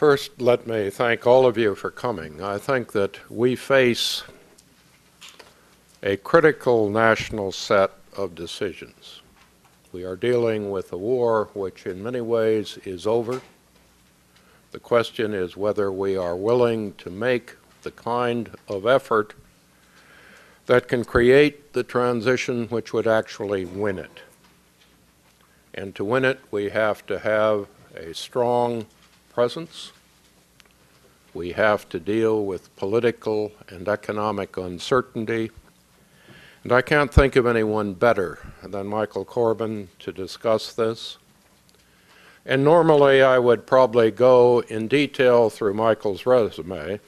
First, let me thank all of you for coming. I think that we face a critical national set of decisions. We are dealing with a war which in many ways is over. The question is whether we are willing to make the kind of effort that can create the transition which would actually win it. And to win it, we have to have a strong presence. We have to deal with political and economic uncertainty. And I can't think of anyone better than Michael Corbin to discuss this. And normally I would probably go in detail through Michael's resume.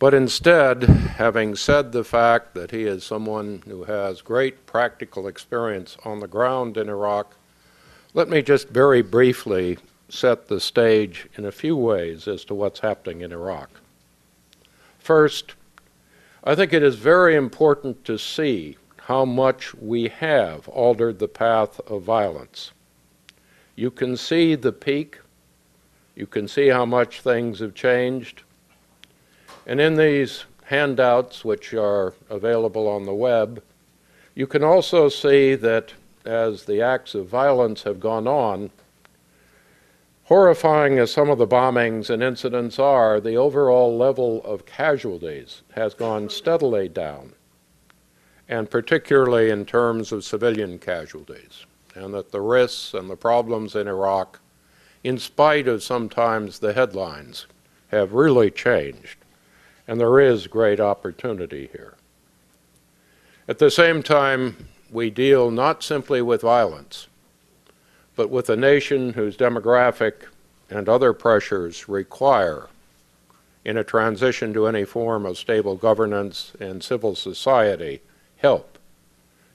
But instead, having said the fact that he is someone who has great practical experience on the ground in Iraq, let me just very briefly set the stage in a few ways as to what's happening in Iraq. First, I think it is very important to see how much we have altered the path of violence. You can see the peak, you can see how much things have changed, and in these handouts, which are available on the web, you can also see that as the acts of violence have gone on, horrifying as some of the bombings and incidents are, the overall level of casualties has gone steadily down, and particularly in terms of civilian casualties, and that the risks and the problems in Iraq, in spite of sometimes the headlines, have really changed and there is great opportunity here. At the same time, we deal not simply with violence, but with a nation whose demographic and other pressures require, in a transition to any form of stable governance and civil society, help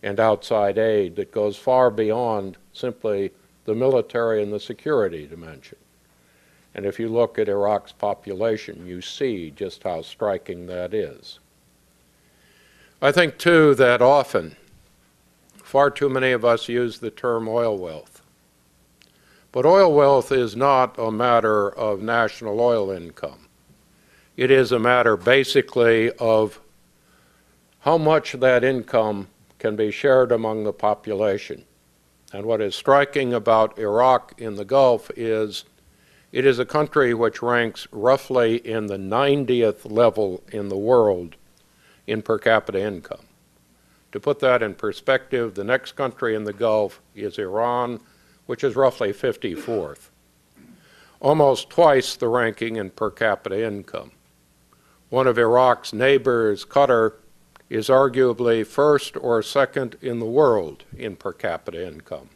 and outside aid that goes far beyond simply the military and the security dimension. And if you look at Iraq's population, you see just how striking that is. I think, too, that often far too many of us use the term oil wealth. But oil wealth is not a matter of national oil income. It is a matter basically of how much that income can be shared among the population. And what is striking about Iraq in the Gulf is it is a country which ranks roughly in the 90th level in the world in per capita income. To put that in perspective, the next country in the Gulf is Iran, which is roughly 54th, almost twice the ranking in per capita income. One of Iraq's neighbors, Qatar, is arguably first or second in the world in per capita income.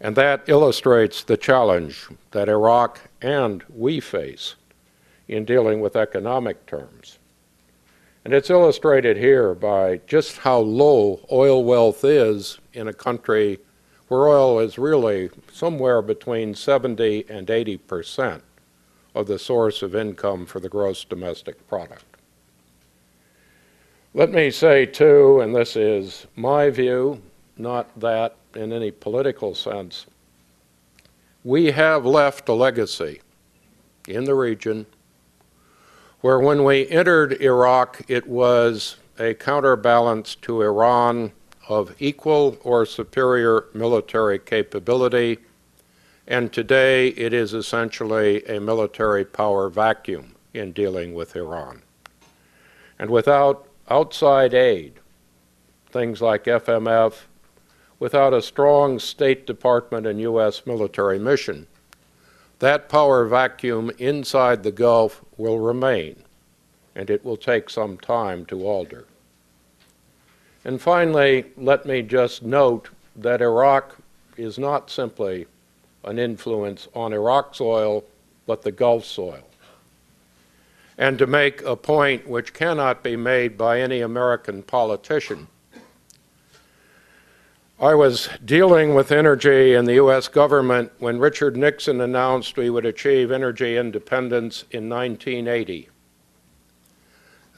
And that illustrates the challenge that Iraq and we face in dealing with economic terms. And it's illustrated here by just how low oil wealth is in a country where oil is really somewhere between 70 and 80 percent of the source of income for the gross domestic product. Let me say, too, and this is my view, not that in any political sense. We have left a legacy in the region where when we entered Iraq, it was a counterbalance to Iran of equal or superior military capability, and today it is essentially a military power vacuum in dealing with Iran. And without outside aid, things like FMF, without a strong State Department and U.S. military mission, that power vacuum inside the Gulf will remain, and it will take some time to alter. And finally, let me just note that Iraq is not simply an influence on Iraq's oil, but the Gulf soil. And to make a point which cannot be made by any American politician, I was dealing with energy in the U.S. government when Richard Nixon announced we would achieve energy independence in 1980.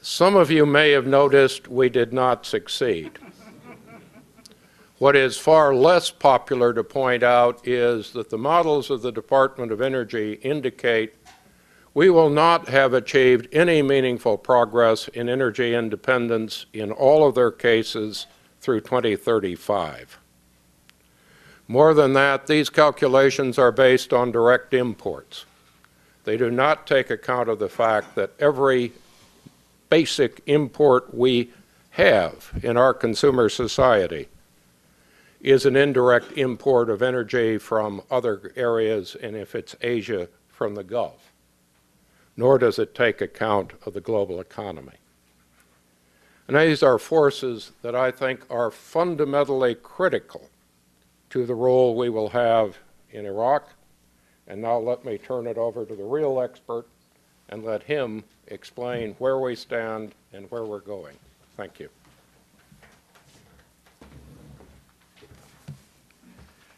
Some of you may have noticed we did not succeed. What is far less popular to point out is that the models of the Department of Energy indicate we will not have achieved any meaningful progress in energy independence in all of their cases through 2035. More than that, these calculations are based on direct imports. They do not take account of the fact that every basic import we have in our consumer society is an indirect import of energy from other areas, and if it's Asia, from the Gulf. Nor does it take account of the global economy. And these are forces that I think are fundamentally critical to the role we will have in Iraq. And now let me turn it over to the real expert and let him explain where we stand and where we're going. Thank you.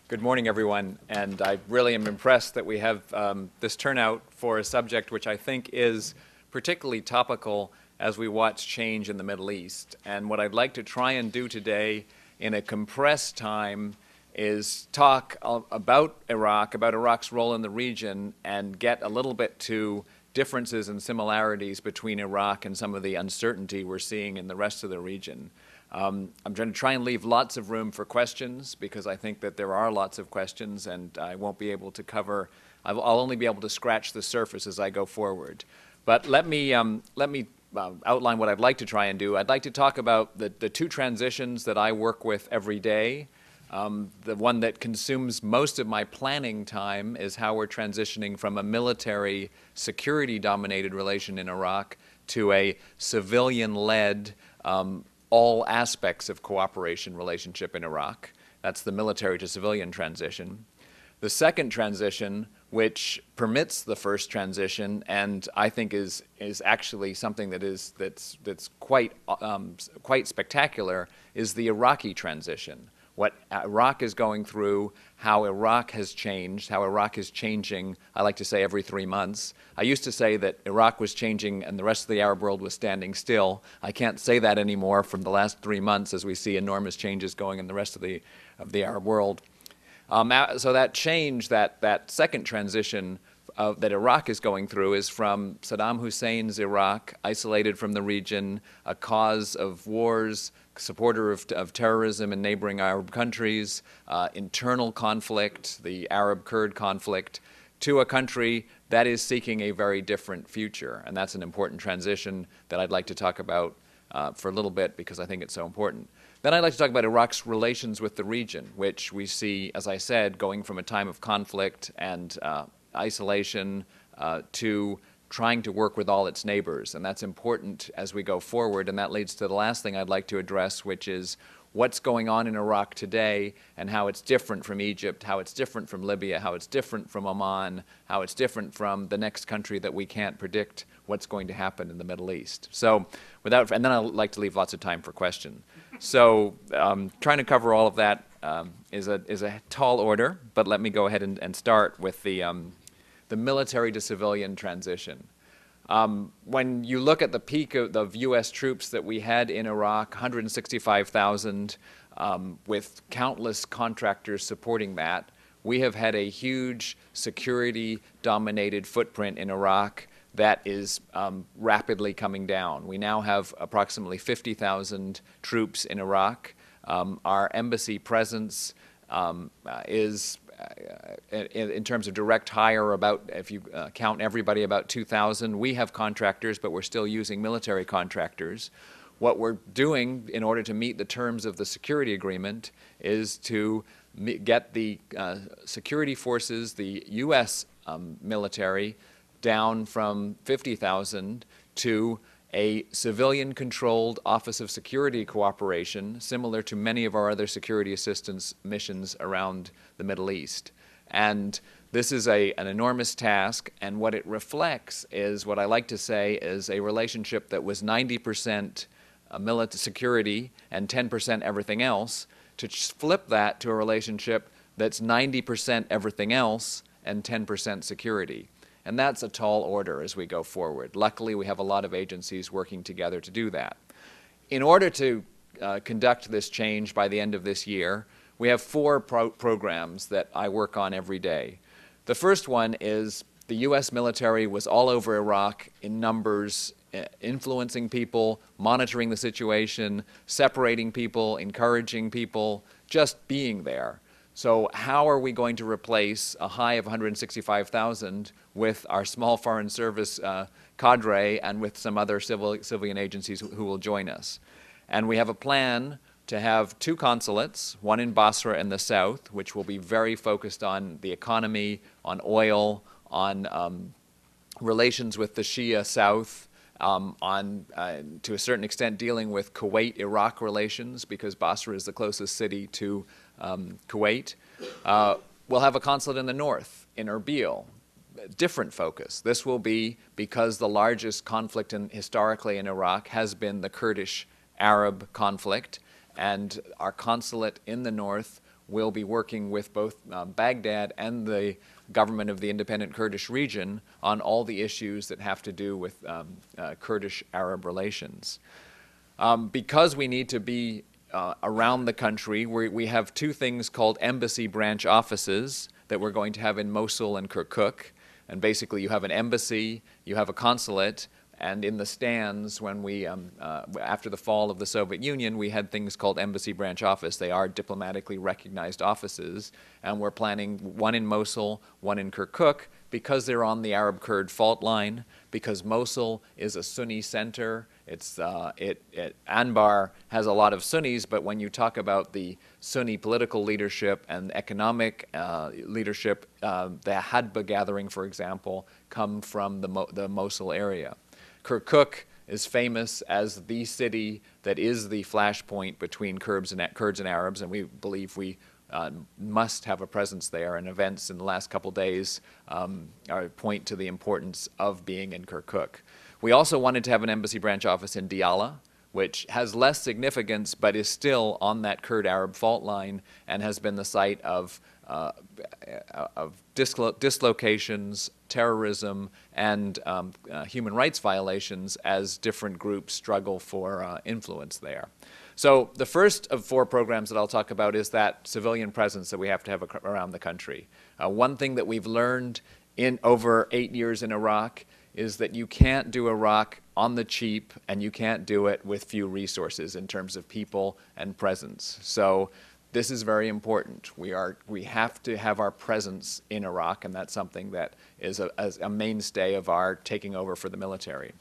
Good morning, everyone. And I really am impressed that we have um, this turnout for a subject which I think is particularly topical as we watch change in the Middle East. And what I'd like to try and do today in a compressed time is talk about Iraq, about Iraq's role in the region, and get a little bit to differences and similarities between Iraq and some of the uncertainty we're seeing in the rest of the region. Um, I'm going to try and leave lots of room for questions because I think that there are lots of questions and I won't be able to cover, I'll only be able to scratch the surface as I go forward. But let me, um, let me uh, outline what I'd like to try and do. I'd like to talk about the, the two transitions that I work with every day. Um, the one that consumes most of my planning time is how we're transitioning from a military security dominated relation in Iraq to a civilian led um, all aspects of cooperation relationship in Iraq. That's the military to civilian transition. The second transition, which permits the first transition, and I think is is actually something that is that's that's quite um, quite spectacular, is the Iraqi transition what Iraq is going through, how Iraq has changed, how Iraq is changing, I like to say every three months. I used to say that Iraq was changing and the rest of the Arab world was standing still. I can't say that anymore from the last three months as we see enormous changes going in the rest of the, of the Arab world. Um, so that change, that, that second transition uh, that Iraq is going through is from Saddam Hussein's Iraq, isolated from the region, a cause of wars, supporter of, of terrorism in neighboring Arab countries, uh, internal conflict, the Arab Kurd conflict, to a country that is seeking a very different future. And that's an important transition that I'd like to talk about uh, for a little bit because I think it's so important. Then I'd like to talk about Iraq's relations with the region, which we see, as I said, going from a time of conflict and uh, isolation uh, to trying to work with all its neighbors. And that's important as we go forward. And that leads to the last thing I'd like to address, which is what's going on in Iraq today and how it's different from Egypt, how it's different from Libya, how it's different from Oman, how it's different from the next country that we can't predict what's going to happen in the Middle East. So without, and then I'd like to leave lots of time for question. So um, trying to cover all of that um, is a, is a tall order, but let me go ahead and, and start with the, um, the military to civilian transition. Um, when you look at the peak of, of, U.S. troops that we had in Iraq, 165,000, um, with countless contractors supporting that, we have had a huge security dominated footprint in Iraq that is um, rapidly coming down. We now have approximately 50,000 troops in Iraq. Um, our embassy presence um, uh, is in, in, terms of direct hire, about if you uh, count everybody, about 2,000. We have contractors, but we're still using military contractors. What we're doing in order to meet the terms of the security agreement is to get the uh, security forces, the U.S. Um, military, down from 50,000 to a civilian controlled Office of Security cooperation, similar to many of our other security assistance missions around the Middle East. And this is a, an enormous task, and what it reflects is what I like to say is a relationship that was 90% uh, military security and 10% everything else, to flip that to a relationship that's 90% everything else and 10% security. And that's a tall order as we go forward. Luckily, we have a lot of agencies working together to do that. In order to uh, conduct this change by the end of this year, we have four pro- programs that I work on every day. The first one is the U.S. military was all over Iraq in numbers, uh, influencing people, monitoring the situation, separating people, encouraging people, just being there. So, how are we going to replace a high of 165,000 with our small foreign service uh, cadre and with some other civil, civilian agencies who, who will join us? And we have a plan to have two consulates, one in Basra in the south, which will be very focused on the economy, on oil, on um, relations with the Shia South, um, on uh, to a certain extent dealing with Kuwait-Iraq relations because Basra is the closest city to um, Kuwait. Uh, we'll have a consulate in the north, in Erbil. Different focus. This will be because the largest conflict in, historically in Iraq has been the Kurdish Arab conflict, and our consulate in the north will be working with both um, Baghdad and the government of the independent Kurdish region on all the issues that have to do with um, uh, Kurdish Arab relations. Um, because we need to be uh, around the country, we we have two things called embassy branch offices that we're going to have in Mosul and Kirkuk. And basically, you have an embassy, you have a consulate, and in the 'Stans, when we, um, uh, after the fall of the Soviet Union, we had things called embassy branch office. They are diplomatically recognized offices, and we're planning one in Mosul, one in Kirkuk, because they're on the Arab Kurd fault line, because Mosul is a Sunni center. It's, uh, it, it, Anbar has a lot of Sunnis, but when you talk about the Sunni political leadership and economic uh, leadership, uh, the Hadba gathering, for example, come from the, Mo- the Mosul area. Kirkuk is famous as the city that is the flashpoint between Kurds and, Kurds and Arabs, and we believe we uh, must have a presence there. And events in the last couple days um, point to the importance of being in Kirkuk. We also wanted to have an embassy branch office in Diyala, which has less significance but is still on that Kurd Arab fault line and has been the site of, uh, of dislo- dislocations, terrorism, and um, uh, human rights violations as different groups struggle for uh, influence there. So, the first of four programs that I'll talk about is that civilian presence that we have to have around the country. Uh, one thing that we've learned in over eight years in Iraq is that you can't do Iraq on the cheap and you can't do it with few resources in terms of people and presence. So this is very important. We, are, we have to have our presence in Iraq, and that's something that is a, a mainstay of our taking over for the military.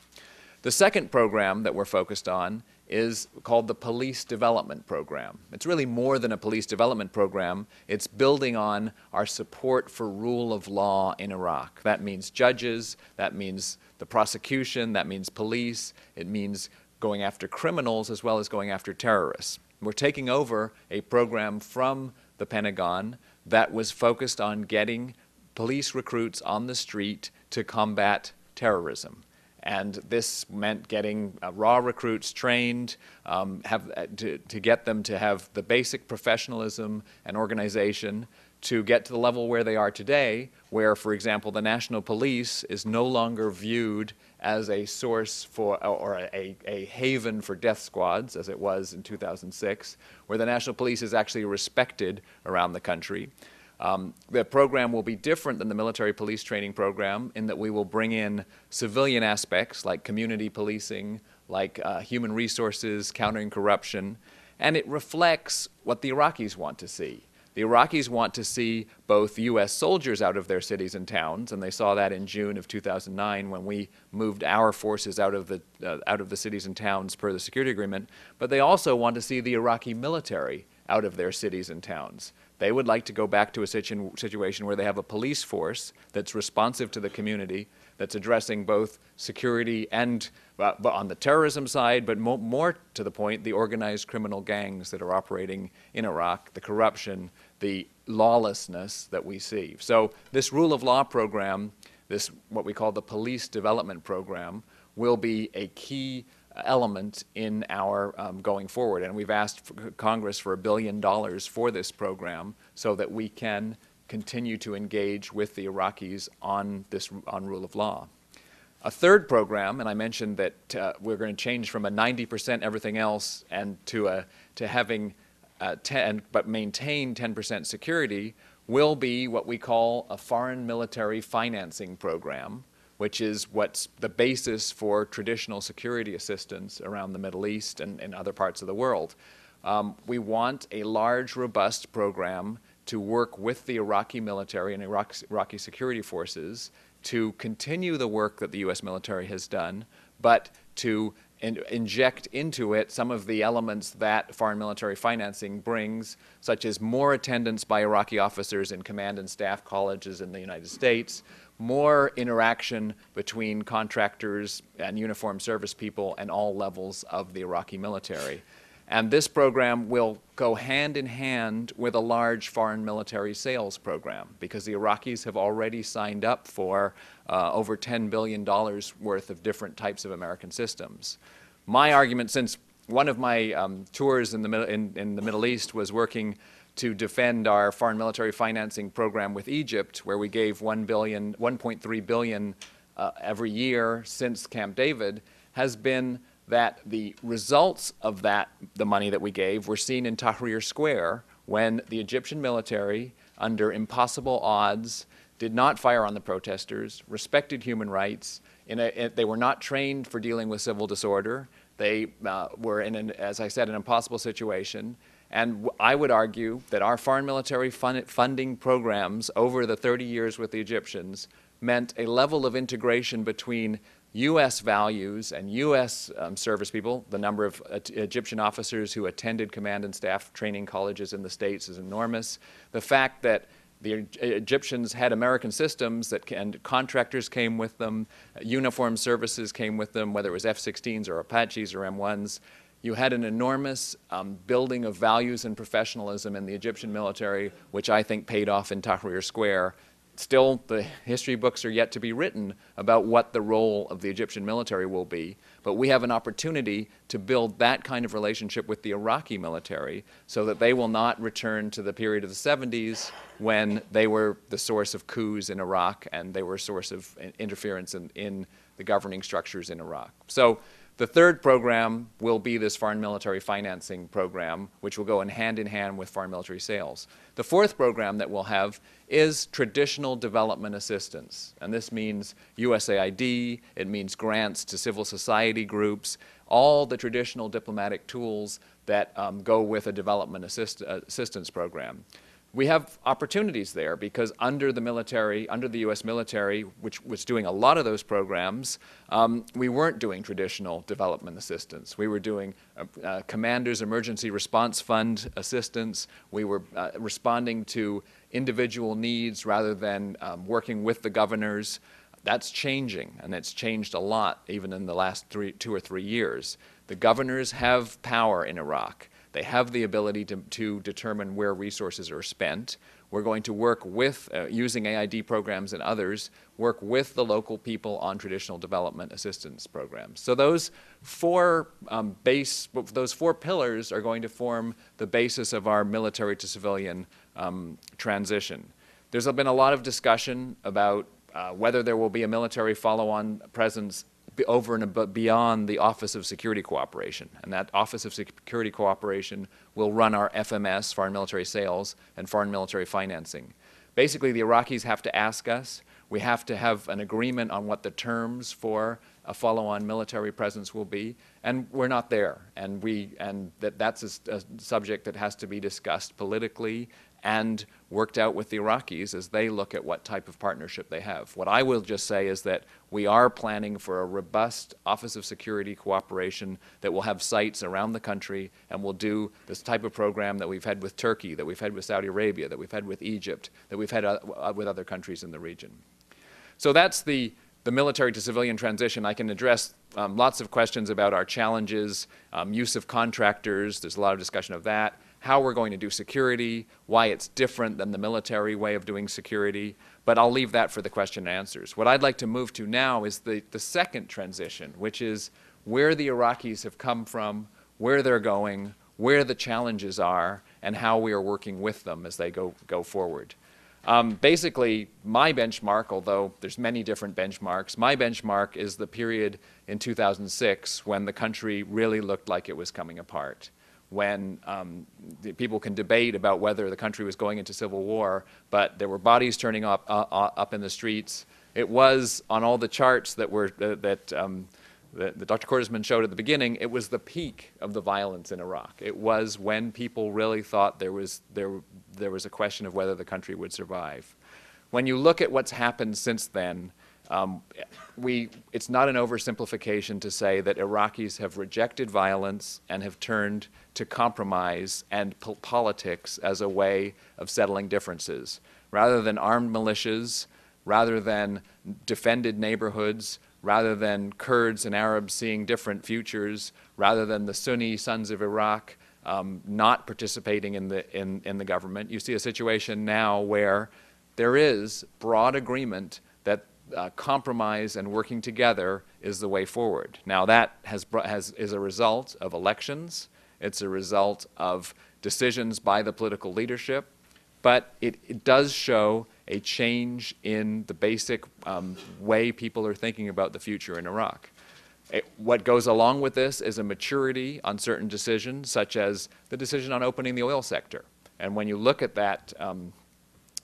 The second program that we're focused on is called the Police Development Program. It's really more than a police development program. It's building on our support for rule of law in Iraq. That means judges, that means the prosecution, that means police, it means going after criminals as well as going after terrorists. We're taking over a program from the Pentagon that was focused on getting police recruits on the street to combat terrorism. And this meant getting uh, raw recruits trained, um, have, uh, to, to get them to have the basic professionalism and organization to get to the level where they are today, where, for example, the National Police is no longer viewed as a source for, or a, a haven for death squads, as it was in 2006, where the National Police is actually respected around the country. Um, the program will be different than the military police training program in that we will bring in civilian aspects like community policing, like uh, human resources, countering corruption, and it reflects what the Iraqis want to see. The Iraqis want to see both U.S. soldiers out of their cities and towns, and they saw that in June of 2009 when we moved our forces out of the, uh, out of the cities and towns per the security agreement. But they also want to see the Iraqi military out of their cities and towns. They would like to go back to a situ- situation where they have a police force that's responsive to the community, that's addressing both security and uh, on the terrorism side, but mo- more to the point, the organized criminal gangs that are operating in Iraq, the corruption, the lawlessness that we see. So, this rule of law program, this what we call the police development program, will be a key element in our um, going forward. And we've asked for Congress for a billion dollars for this program so that we can continue to engage with the Iraqis on this on rule of law. A third program, and I mentioned that uh, we're going to change from a 90% everything else and to a to having uh, 10 but maintain 10% security will be what we call a foreign military financing program, which is what's the basis for traditional security assistance around the Middle East and, and other parts of the world. Um, we want a large, robust program to work with the Iraqi military and Iraq, Iraqi security forces to continue the work that the U.S. military has done, but to in, inject into it some of the elements that foreign military financing brings, such as more attendance by Iraqi officers in command and staff colleges in the United States, more interaction between contractors and uniformed service people and all levels of the Iraqi military. And this program will go hand in hand with a large foreign military sales program because the Iraqis have already signed up for uh, over $10 billion worth of different types of American systems. My argument, since one of my um, tours in the, in, in the Middle East was working to defend our foreign military financing program with Egypt, where we gave 1 billion, 1.3 billion uh, every year since Camp David, has been that the results of that, the money that we gave, were seen in Tahrir Square when the Egyptian military, under impossible odds, did not fire on the protesters, respected human rights. A, they were not trained for dealing with civil disorder. They uh, were in, an, as I said, an impossible situation. And I would argue that our foreign military fund funding programs over the 30 years with the Egyptians meant a level of integration between U.S. values and U.S. Um, service people, the number of uh, Egyptian officers who attended command and staff training colleges in the States is enormous. The fact that the Egyptians had American systems that and contractors came with them, uniform services came with them, whether it was F-16s or Apaches or M1s. You had an enormous um, building of values and professionalism in the Egyptian military, which I think paid off in Tahrir Square still the history books are yet to be written about what the role of the Egyptian military will be. But we have an opportunity to build that kind of relationship with the Iraqi military so that they will not return to the period of the 70s when they were the source of coups in Iraq and they were a source of interference in, in the governing structures in Iraq. So the third program will be this foreign military financing program, which will go in hand in hand with foreign military sales. The fourth program that we'll have is traditional development assistance. And this means USAID, it means grants to civil society groups, all the traditional diplomatic tools that um, go with a development assist assistance program we have opportunities there because under the military, under the U.S. military, which was doing a lot of those programs, um, we weren't doing traditional development assistance. We were doing uh, uh, Commander's Emergency Response Fund assistance. We were uh, responding to individual needs rather than um, working with the governors. That's changing, and it's changed a lot even in the last three, two or three years. The governors have power in Iraq. They have the ability to, to determine where resources are spent. We're going to work with, uh, USAID programs and others, work with the local people on traditional development assistance programs. So those four um, base, those four pillars are going to form the basis of our military to civilian um, transition. There's been a lot of discussion about uh, whether there will be a military follow-on presence over and beyond the Office of Security Cooperation. And that Office of Security Cooperation will run our FMS, Foreign Military Sales, and Foreign Military Financing. Basically, the Iraqis have to ask us. We have to have an agreement on what the terms for a follow-on military presence will be, and we're not there. And we and that that's a, a subject that has to be discussed politically and worked out with the Iraqis as they look at what type of partnership they have. What I will just say is that we are planning for a robust Office of Security cooperation that will have sites around the country and will do this type of program that we've had with Turkey, that we've had with Saudi Arabia, that we've had with Egypt, that we've had uh, with other countries in the region. So that's the, the military to civilian transition. I can address um, lots of questions about our challenges, um, use of contractors, there's a lot of discussion of that how we're going to do security, why it's different than the military way of doing security, but I'll leave that for the question and answers. What I'd like to move to now is the, the second transition, which is where the Iraqis have come from, where they're going, where the challenges are, and how we are working with them as they go, go forward. Um, basically, my benchmark, although there's many different benchmarks, my benchmark is the period in 2006 when the country really looked like it was coming apart. When um, people can debate about whether the country was going into civil war, but there were bodies turning up uh, uh, up in the streets. It was on all the charts that were uh, that. Um, that, that Dr. Cordesman showed at the beginning, it was the peak of the violence in Iraq. It was when people really thought there was, there, there was a question of whether the country would survive. When you look at what's happened since then, um, we, it's not an oversimplification to say that Iraqis have rejected violence and have turned to compromise and po politics as a way of settling differences. Rather than armed militias, rather than defended neighborhoods, rather than Kurds and Arabs seeing different futures, rather than the Sunni sons of Iraq um, not participating in the, in, in the government. You see a situation now where there is broad agreement that uh, compromise and working together is the way forward. Now that has, has, is a result of elections. It's a result of decisions by the political leadership. But it, it does show a change in the basic um, way people are thinking about the future in Iraq. It, what goes along with this is a maturity on certain decisions, such as the decision on opening the oil sector. And when you look at that, um,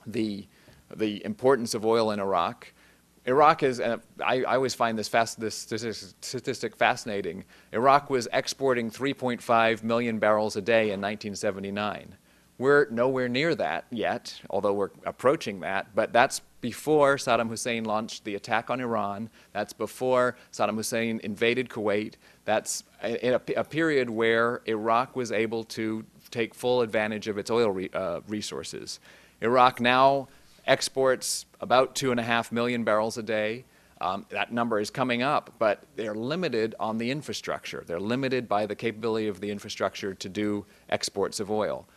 the, the importance of oil in Iraq, Iraq is, and I, I always find this, fast, this statistic, statistic fascinating. Iraq was exporting 3.5 million barrels a day in 1979. We're nowhere near that yet, although we're approaching that, but that's before Saddam Hussein launched the attack on Iran. That's before Saddam Hussein invaded Kuwait. That's in a, a period where Iraq was able to take full advantage of its oil re, uh, resources. Iraq now exports about two and a half million barrels a day. Um, that number is coming up, but they're limited on the infrastructure. They're limited by the capability of the infrastructure to do exports of oil.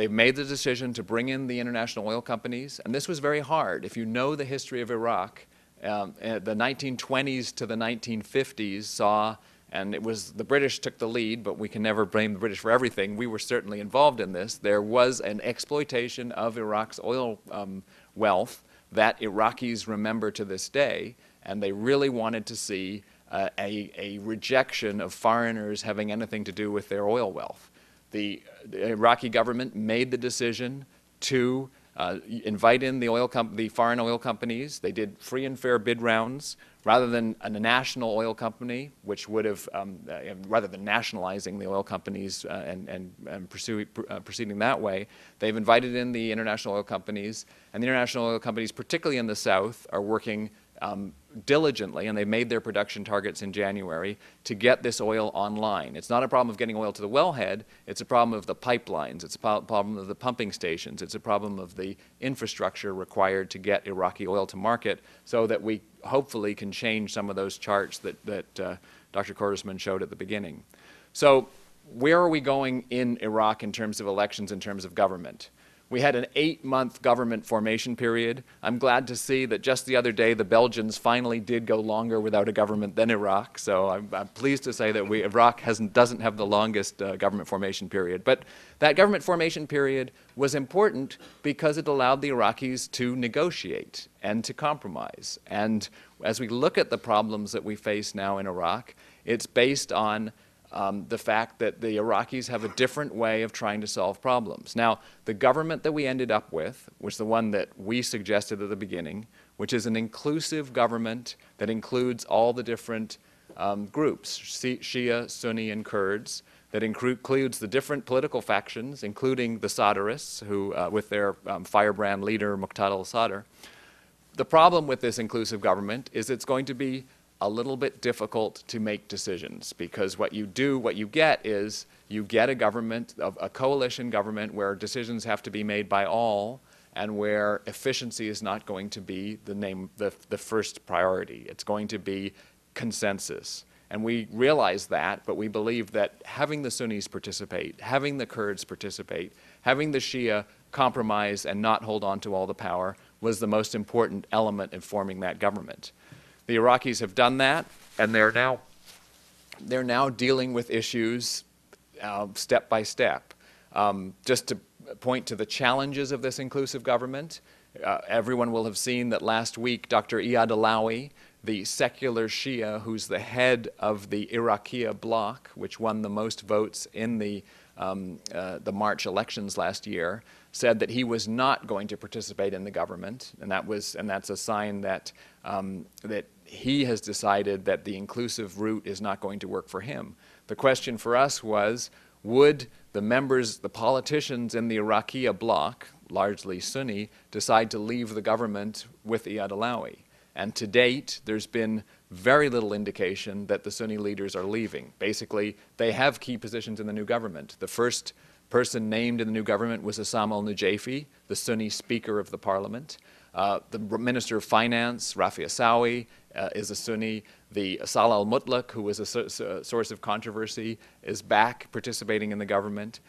They've made the decision to bring in the international oil companies, and this was very hard. If you know the history of Iraq, um, eh, the 1920s to the 1950s saw, and it was the British took the lead, but we can never blame the British for everything. We were certainly involved in this. There was an exploitation of Iraq's oil um, wealth that Iraqis remember to this day, and they really wanted to see uh, a, a rejection of foreigners having anything to do with their oil wealth the, the Iraqi government made the decision to uh, invite in the oil the foreign oil companies. They did free and fair bid rounds rather than a national oil company, which would have, um, uh, rather than nationalizing the oil companies uh, and, and, and pursue, uh, proceeding that way, they've invited in the international oil companies, and the international oil companies, particularly in the South, are working um, diligently, and they made their production targets in January, to get this oil online. It's not a problem of getting oil to the wellhead, it's a problem of the pipelines, it's a problem of the pumping stations, it's a problem of the infrastructure required to get Iraqi oil to market so that we hopefully can change some of those charts that, that uh, Dr. Cordesman showed at the beginning. So where are we going in Iraq in terms of elections, in terms of government? We had an eight month government formation period. I'm glad to see that just the other day the Belgians finally did go longer without a government than Iraq. So I'm, I'm pleased to say that we, Iraq doesn't have the longest uh, government formation period. But that government formation period was important because it allowed the Iraqis to negotiate and to compromise. And as we look at the problems that we face now in Iraq, it's based on um, the fact that the Iraqis have a different way of trying to solve problems. Now, the government that we ended up with was the one that we suggested at the beginning, which is an inclusive government that includes all the different um, groups, Shia, Sunni, and Kurds, that includes the different political factions, including the Sadrists, who, uh, with their um, firebrand leader, Muqtada al-Sadr. The problem with this inclusive government is it's going to be a little bit difficult to make decisions because what you do, what you get is you get a government, of a coalition government where decisions have to be made by all and where efficiency is not going to be the name, the, the first priority. It's going to be consensus. And we realize that, but we believe that having the Sunnis participate, having the Kurds participate, having the Shia compromise and not hold on to all the power was the most important element in forming that government. The Iraqis have done that, and they're now, they're now dealing with issues uh, step by step. Um, just to point to the challenges of this inclusive government, Uh, everyone will have seen that last week, Dr. Iyad Alawi, the secular Shia who's the head of the Iraqiya bloc, which won the most votes in the, um, uh, the March elections last year, said that he was not going to participate in the government, and that was and that's a sign that um, that he has decided that the inclusive route is not going to work for him. The question for us was, would the members, the politicians in the Iraqiya bloc, largely Sunni, decide to leave the government with Iyad Alawi? And to date, there's been very little indication that the Sunni leaders are leaving. Basically, they have key positions in the new government. The first person named in the new government was Osama al-Nujaifi, the Sunni Speaker of the Parliament. Uh, the Minister of Finance, Rafi Issawi, uh, is a Sunni. The Salah al Mutlaq, who was a so so source of controversy, is back participating in the government.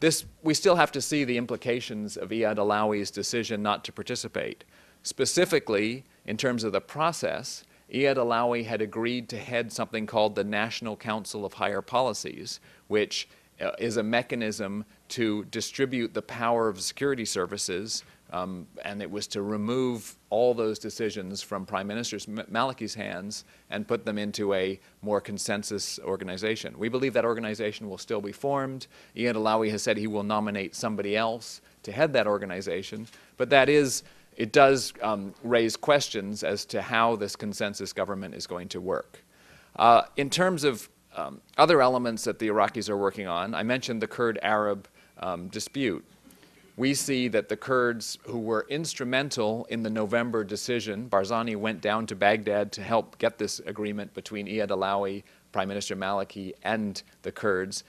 This, we still have to see the implications of Iyad Alawi's decision not to participate. Specifically, in terms of the process, Iyad Alawi had agreed to head something called the National Council of Higher Policies, which uh, is a mechanism to distribute the power of security services, um, and it was to remove all those decisions from Prime Minister Maliki's hands and put them into a more consensus organization. We believe that organization will still be formed. Iyad Alawi has said he will nominate somebody else to head that organization, but that is, it does um, raise questions as to how this consensus government is going to work. Uh, in terms of um, other elements that the Iraqis are working on, I mentioned the Kurd-Arab um, dispute. We see that the Kurds who were instrumental in the November decision, Barzani went down to Baghdad to help get this agreement between Iyad Alawi, Prime Minister Maliki, and the Kurds.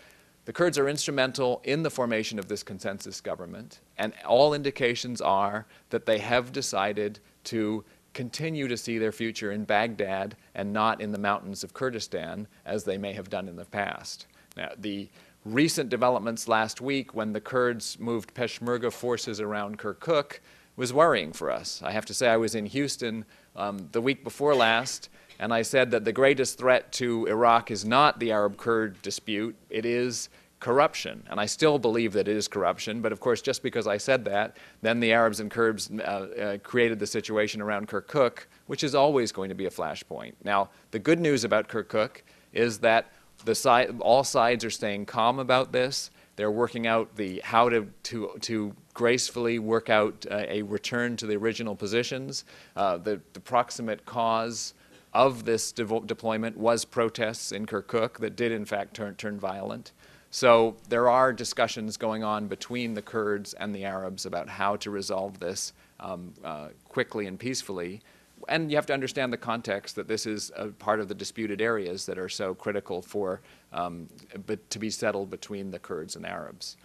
The Kurds are instrumental in the formation of this consensus government, and all indications are that they have decided to continue to see their future in Baghdad and not in the mountains of Kurdistan as they may have done in the past. Now, the recent developments last week when the Kurds moved Peshmerga forces around Kirkuk was worrying for us. I have to say I was in Houston um, the week before last and I said that the greatest threat to Iraq is not the Arab-Kurd dispute, it is corruption. And I still believe that it is corruption, but of course, just because I said that, then the Arabs and Kurds uh, uh, created the situation around Kirkuk, which is always going to be a flashpoint. Now, the good news about Kirkuk is that the side, all sides are staying calm about this. They're working out the how to, to, to gracefully work out uh, a return to the original positions. Uh, the, the proximate cause of this de deployment was protests in Kirkuk that did in fact turn, turn violent. So there are discussions going on between the Kurds and the Arabs about how to resolve this um, uh, quickly and peacefully. And you have to understand the context that this is a part of the disputed areas that are so critical for um, but to be settled between the Kurds and Arabs.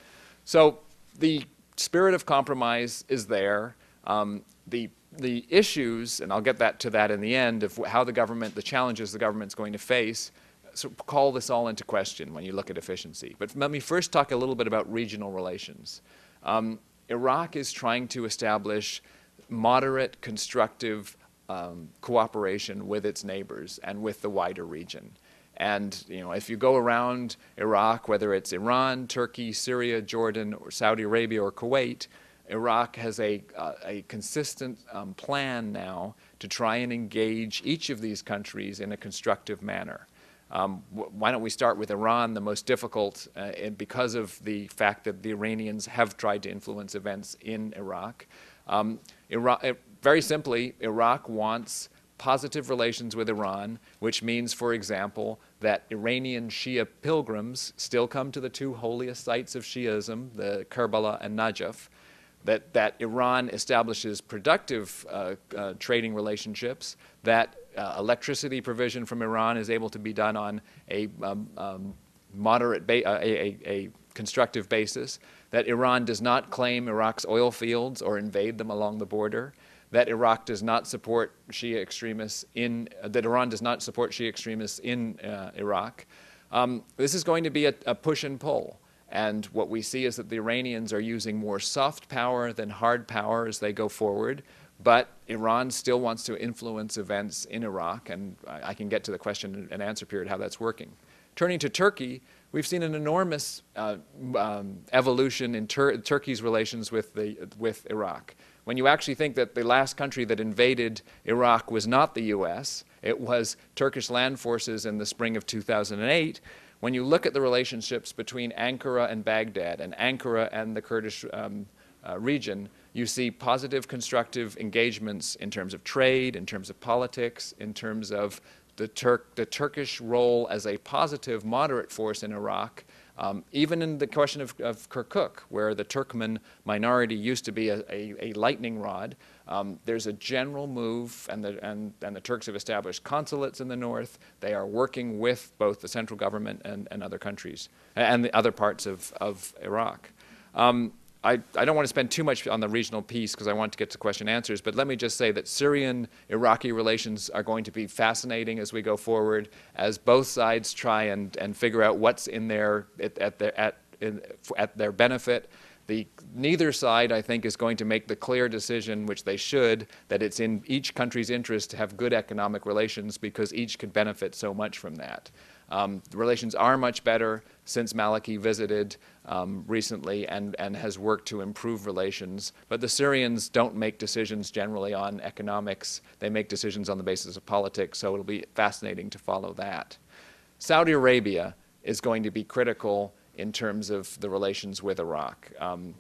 So the spirit of compromise is there. Um, the the issues, and I'll get that to that in the end, of how the government, the challenges the government's going to face, of call this all into question when you look at efficiency. But let me first talk a little bit about regional relations. Um, Iraq is trying to establish moderate, constructive um, cooperation with its neighbors and with the wider region. And you know, if you go around Iraq, whether it's Iran, Turkey, Syria, Jordan, or Saudi Arabia, or Kuwait, Iraq has a, uh, a consistent um, plan now to try and engage each of these countries in a constructive manner. Um, why don't we start with Iran, the most difficult, uh, because of the fact that the Iranians have tried to influence events in Iraq. Um, Iraq uh, very simply, Iraq wants positive relations with Iran, which means, for example, that Iranian Shia pilgrims still come to the two holiest sites of Shiism, the Karbala and Najaf, that, that Iran establishes productive uh, uh, trading relationships, that uh, electricity provision from Iran is able to be done on a um, um, moderate, uh, a, a, a, constructive basis, that Iran does not claim Iraq's oil fields or invade them along the border, that Iraq does not support Shia extremists in, that Iran does not support Shia extremists in uh, Iraq. Um, this is going to be a, a push and pull. And what we see is that the Iranians are using more soft power than hard power as they go forward. But Iran still wants to influence events in Iraq, and I, I can get to the question and answer period how that's working. Turning to Turkey, we've seen an enormous uh, um, evolution in Tur Turkey's relations with, the, with Iraq. When you actually think that the last country that invaded Iraq was not the US, it was Turkish land forces in the spring of 2008, when you look at the relationships between Ankara and Baghdad and Ankara and the Kurdish um, uh, region, you see positive, constructive engagements in terms of trade, in terms of politics, in terms of the, Turk, the Turkish role as a positive, moderate force in Iraq, um, even in the question of, of, Kirkuk, where the Turkmen minority used to be a, a, a lightning rod, um, there's a general move, and the, and, and the Turks have established consulates in the north. They are working with both the central government and, and other countries, and the other parts of, of Iraq. Um, I, I, don't want to spend too much on the regional piece because I want to get to question answers, but let me just say that Syrian-Iraqi relations are going to be fascinating as we go forward, as both sides try and, and figure out what's in their, at, at, their, at, in, at their benefit. The, neither side, I think, is going to make the clear decision, which they should, that it's in each country's interest to have good economic relations because each could benefit so much from that. Um, relations are much better since Maliki visited um, recently and, and has worked to improve relations. But the Syrians don't make decisions generally on economics. They make decisions on the basis of politics, so it'll be fascinating to follow that. Saudi Arabia is going to be critical in terms of the relations with Iraq. Um,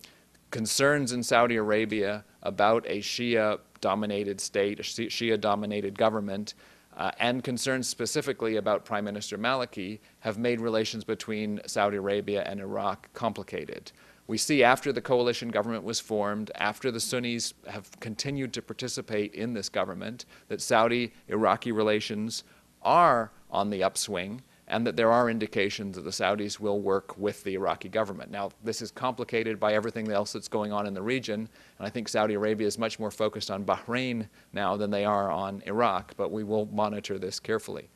concerns in Saudi Arabia about a Shia dominated state, a Shia dominated government, uh, and concerns specifically about Prime Minister Maliki have made relations between Saudi Arabia and Iraq complicated. We see after the coalition government was formed, after the Sunnis have continued to participate in this government, that Saudi Iraqi relations are on the upswing and that there are indications that the Saudis will work with the Iraqi government. Now, this is complicated by everything else that's going on in the region, and I think Saudi Arabia is much more focused on Bahrain now than they are on Iraq, but we will monitor this carefully.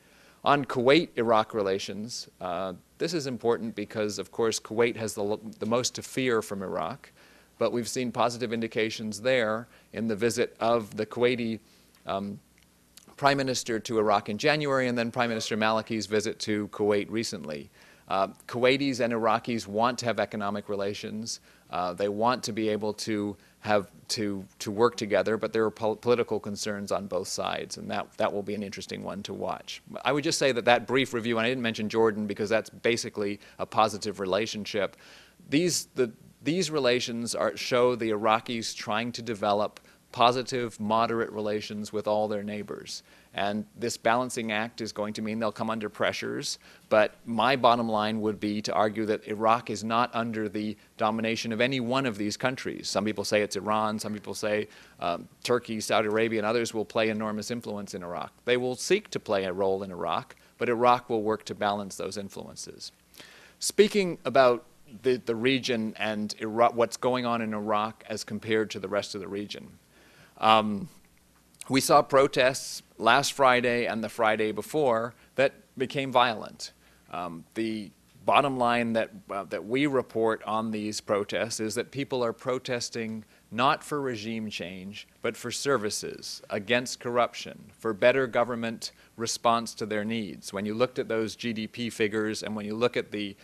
On Kuwait-Iraq relations, uh, this is important because, of course, Kuwait has the, the most to fear from Iraq, but we've seen positive indications there in the visit of the Kuwaiti um, Prime Minister to Iraq in January, and then Prime Minister Maliki's visit to Kuwait recently. Uh, Kuwaitis and Iraqis want to have economic relations. Uh, they want to be able to have to to work together, but there are pol political concerns on both sides, and that that will be an interesting one to watch. I would just say that that brief review, and I didn't mention Jordan because that's basically a positive relationship. These the these relations are, show the Iraqis trying to develop positive, moderate relations with all their neighbors. And this balancing act is going to mean they'll come under pressures. But my bottom line would be to argue that Iraq is not under the domination of any one of these countries. Some people say it's Iran, some people say um, Turkey, Saudi Arabia, and others will play enormous influence in Iraq. They will seek to play a role in Iraq, but Iraq will work to balance those influences. Speaking about the, the region and Iraq, what's going on in Iraq as compared to the rest of the region. Um, we saw protests last Friday and the Friday before that became violent. Um, the bottom line that, uh, that we report on these protests is that people are protesting not for regime change, but for services, against corruption, for better government response to their needs. When you looked at those GDP figures and when you look at the,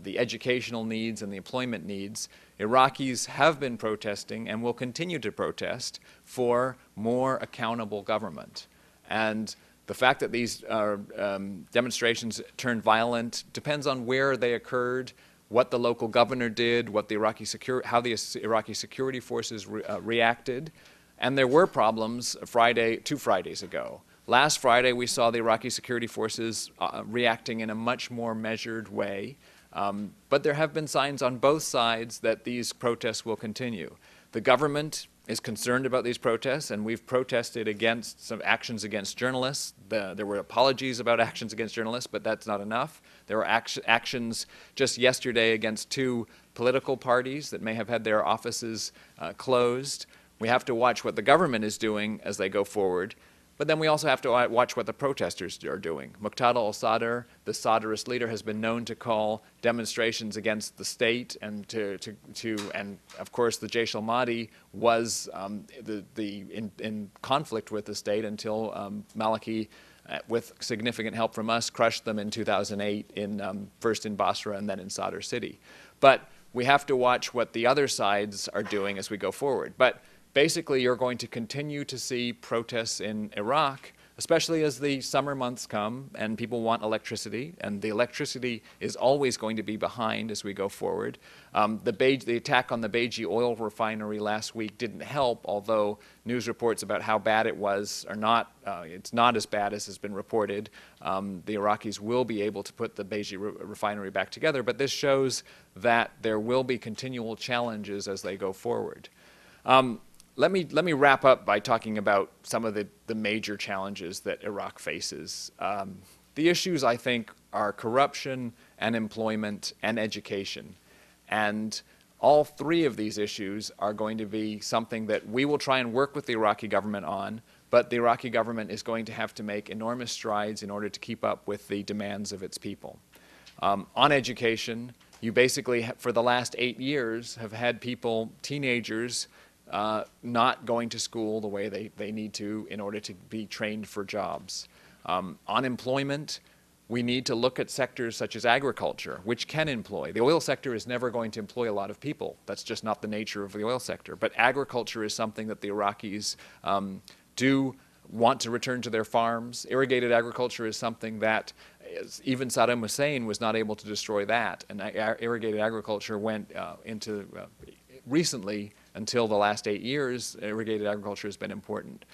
the educational needs and the employment needs, Iraqis have been protesting and will continue to protest for more accountable government. And the fact that these uh, um, demonstrations turned violent depends on where they occurred, what the local governor did, what the Iraqi secur- how the Iraqi security forces re- uh, reacted. And there were problems Friday, two Fridays ago. Last Friday, we saw the Iraqi security forces uh, reacting in a much more measured way. Um, but there have been signs on both sides that these protests will continue. The government is concerned about these protests, and we've protested against some actions against journalists. The, there were apologies about actions against journalists, but that's not enough. There were act actions just yesterday against two political parties that may have had their offices uh, closed. We have to watch what the government is doing as they go forward. But then we also have to watch what the protesters are doing. Muqtada al-Sadr, the Sadrist leader, has been known to call demonstrations against the state and to, to, to and of course the Jaish al-Mahdi was um, the, the, in, in, conflict with the state until um, Maliki, uh, with significant help from us, crushed them in 2008, in, um, first in Basra and then in Sadr city. But we have to watch what the other sides are doing as we go forward. But basically, you're going to continue to see protests in Iraq, especially as the summer months come and people want electricity, and the electricity is always going to be behind as we go forward. Um, the, Beij- the attack on the Beiji oil refinery last week didn't help, although news reports about how bad it was are not, uh, it's not as bad as has been reported. Um, the Iraqis will be able to put the Beiji re- refinery back together, but this shows that there will be continual challenges as they go forward. Um, let me, let me wrap up by talking about some of the, the major challenges that Iraq faces. Um, the issues, I think, are corruption and employment and education. And all three of these issues are going to be something that we will try and work with the Iraqi government on, but the Iraqi government is going to have to make enormous strides in order to keep up with the demands of its people. Um, on education, you basically, for the last eight years, have had people, teenagers, uh, not going to school the way they, they need to in order to be trained for jobs. Um, unemployment, we need to look at sectors such as agriculture, which can employ. The oil sector is never going to employ a lot of people. That's just not the nature of the oil sector. But agriculture is something that the Iraqis um, do want to return to their farms. Irrigated agriculture is something that is, even Saddam Hussein was not able to destroy that. And a- irrigated agriculture went uh, into uh, recently, until the last eight years, irrigated agriculture has been important.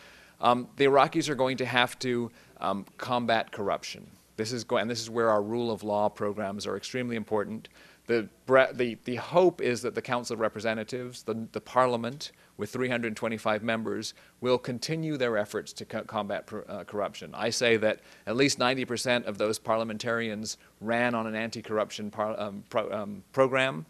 Um, the Iraqis are going to have to um, combat corruption. This is go- and this is where our rule of law programs are extremely important. The, the, the hope is that the Council of Representatives, the, the Parliament, with 325 members, will continue their efforts to co- combat uh, corruption. I say that at least 90% of those parliamentarians ran on an anti corruption par- um, pro- um, program.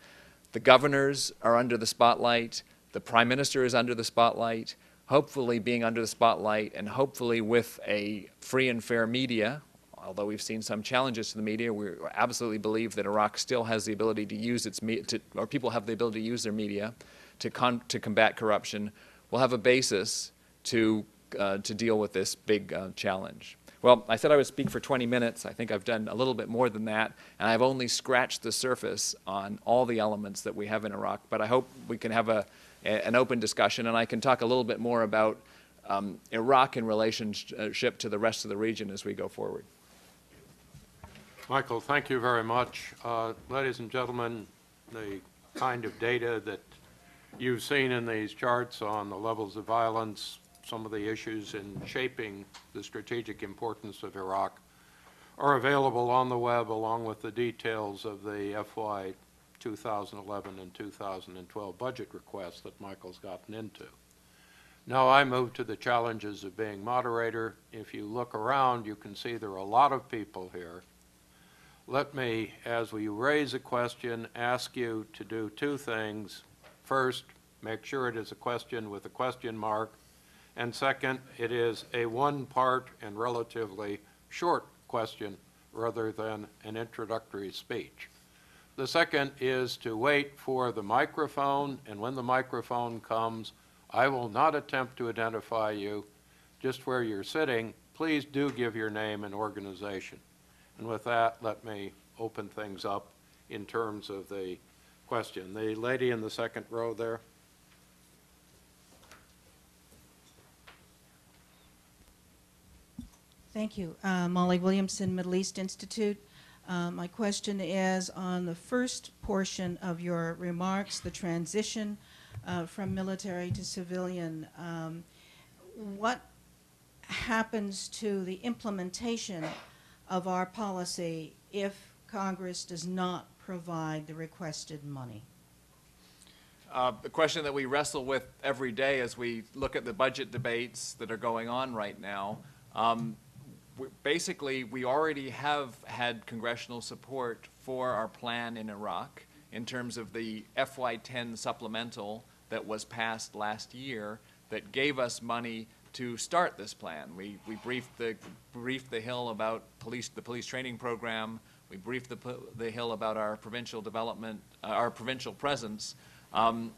The governors are under the spotlight. The prime minister is under the spotlight. Hopefully, being under the spotlight and hopefully with a free and fair media, although we've seen some challenges to the media, we absolutely believe that Iraq still has the ability to use its media, or people have the ability to use their media to, to combat corruption. We'll have a basis to, uh, to deal with this big uh, challenge. Well, I said I would speak for 20 minutes. I think I've done a little bit more than that, and I've only scratched the surface on all the elements that we have in Iraq. But I hope we can have a- an open discussion, and I can talk a little bit more about um, Iraq in relationship to the rest of the region as we go forward. Michael, thank you very much. Uh, Ladies and gentlemen, the kind of data that you've seen in these charts on the levels of violence, some of the issues in shaping the strategic importance of Iraq are available on the web along with the details of the FY 2011 and 2012 budget requests that Michael's gotten into. Now I move to the challenges of being moderator. If you look around, you can see there are a lot of people here. Let me, as we raise a question, ask you to do two things. First, make sure it is a question with a question mark. And second, it is a one-part and relatively short question rather than an introductory speech. The second is to wait for the microphone, and when the microphone comes, I will not attempt to identify you. Just where you're sitting, please do give your name and organization. And with that, let me open things up in terms of the question. The lady in the second row there. Thank you. Uh, Molly Williamson, Middle East Institute. Uh, my question is on the first portion of your remarks, the transition uh, from military to civilian. Um, what happens to the implementation of our policy if Congress does not provide the requested money? Uh, the question that we wrestle with every day as we look at the budget debates that are going on right now. Um, basically, we already have had congressional support for our plan in Iraq in terms of the FY10 supplemental that was passed last year that gave us money to start this plan. We, we briefed the, briefed the Hill about police, the police training program. We briefed the, the Hill about our provincial development, uh, our provincial presence. Um,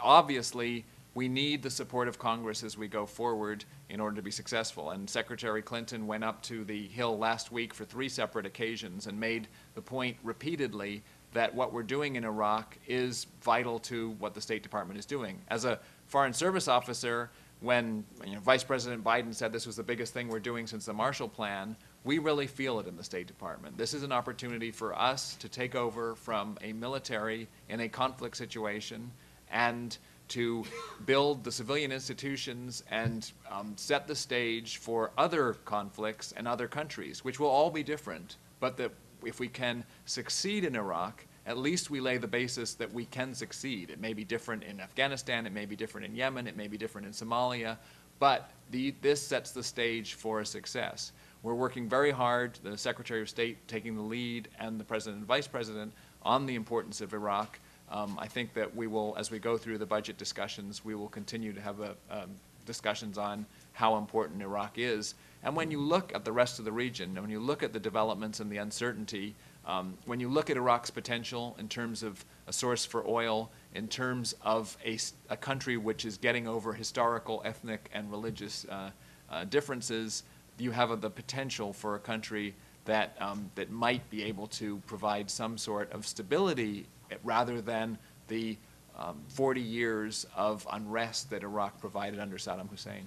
obviously, we need the support of Congress as we go forward in order to be successful. And Secretary Clinton went up to the Hill last week for three separate occasions and made the point repeatedly that what we're doing in Iraq is vital to what the State Department is doing. As a foreign service officer, when you know, Vice President Biden said this was the biggest thing we're doing since the Marshall Plan, we really feel it in the State Department. This is an opportunity for us to take over from a military in a conflict situation and to build the civilian institutions and um, set the stage for other conflicts and other countries, which will all be different, but that if we can succeed in Iraq, at least we lay the basis that we can succeed. It may be different in Afghanistan, it may be different in Yemen, it may be different in Somalia, but the, this sets the stage for a success. We're working very hard, the Secretary of State taking the lead and the President and Vice President on the importance of Iraq. Um, I think that we will, as we go through the budget discussions, we will continue to have a, um, discussions on how important Iraq is. And when you look at the rest of the region, when you look at the developments and the uncertainty, um, when you look at Iraq's potential in terms of a source for oil, in terms of a, a country which is getting over historical, ethnic, and religious uh, uh, differences, you have the potential for a country that, um, that might be able to provide some sort of stability rather than the um, 40 years of unrest that Iraq provided under Saddam Hussein.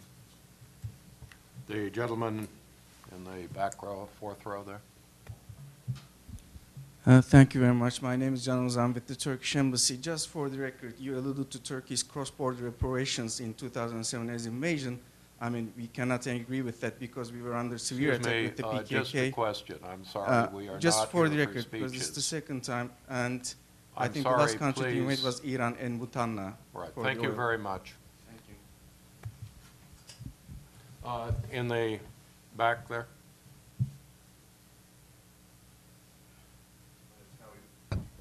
The gentleman in the back row, fourth row there. Uh, Thank you very much. My name is Can Ozan with the Turkish Embassy. Just for the record, you alluded to Turkey's cross-border operations in 2007 as invasion. I mean, we cannot agree with that because we were under severe Excuse attack me, with the uh, just a question. I'm Uh, sorry, we are Just not for the here for record, because it's the second time, and I I'm think the last sorry, country you made please. was Iran and Bhutan. Right, for thank the you oil. very much. Thank you. Uh, In the back there?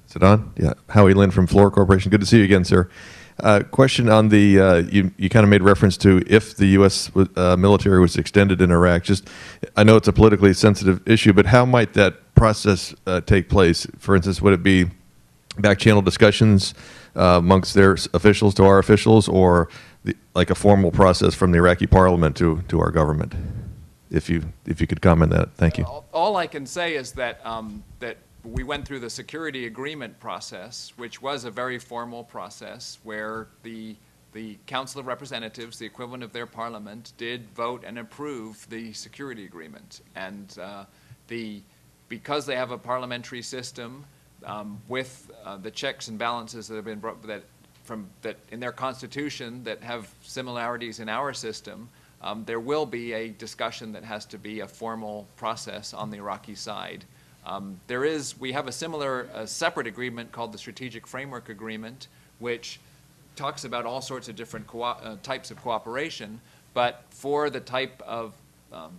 Is it on? Yeah. Howie Lynn from Flora Corporation. Good to see you again, sir. Uh, question on the, uh, you, you kind of made reference to if the U.S. w- uh, military was extended in Iraq. Just, I know it's a politically sensitive issue, but how might that process uh, take place? For instance, would it be back channel discussions uh, amongst their officials to our officials, or the, like a formal process from the Iraqi parliament to, to our government? If you, if you could comment that. Thank you. All- All I can say is that, um, that we went through the security agreement process, which was a very formal process where the, the Council of Representatives, the equivalent of their parliament, did vote and approve the security agreement. And uh, the, because they have a parliamentary system um, with uh, the checks and balances that have been brought, that from, that in their constitution that have similarities in our system, um, there will be a discussion that has to be a formal process on the Iraqi side. Um, there is, we have a similar, separate agreement called the Strategic Framework Agreement, which talks about all sorts of different uh, types of cooperation, but for the type of, um,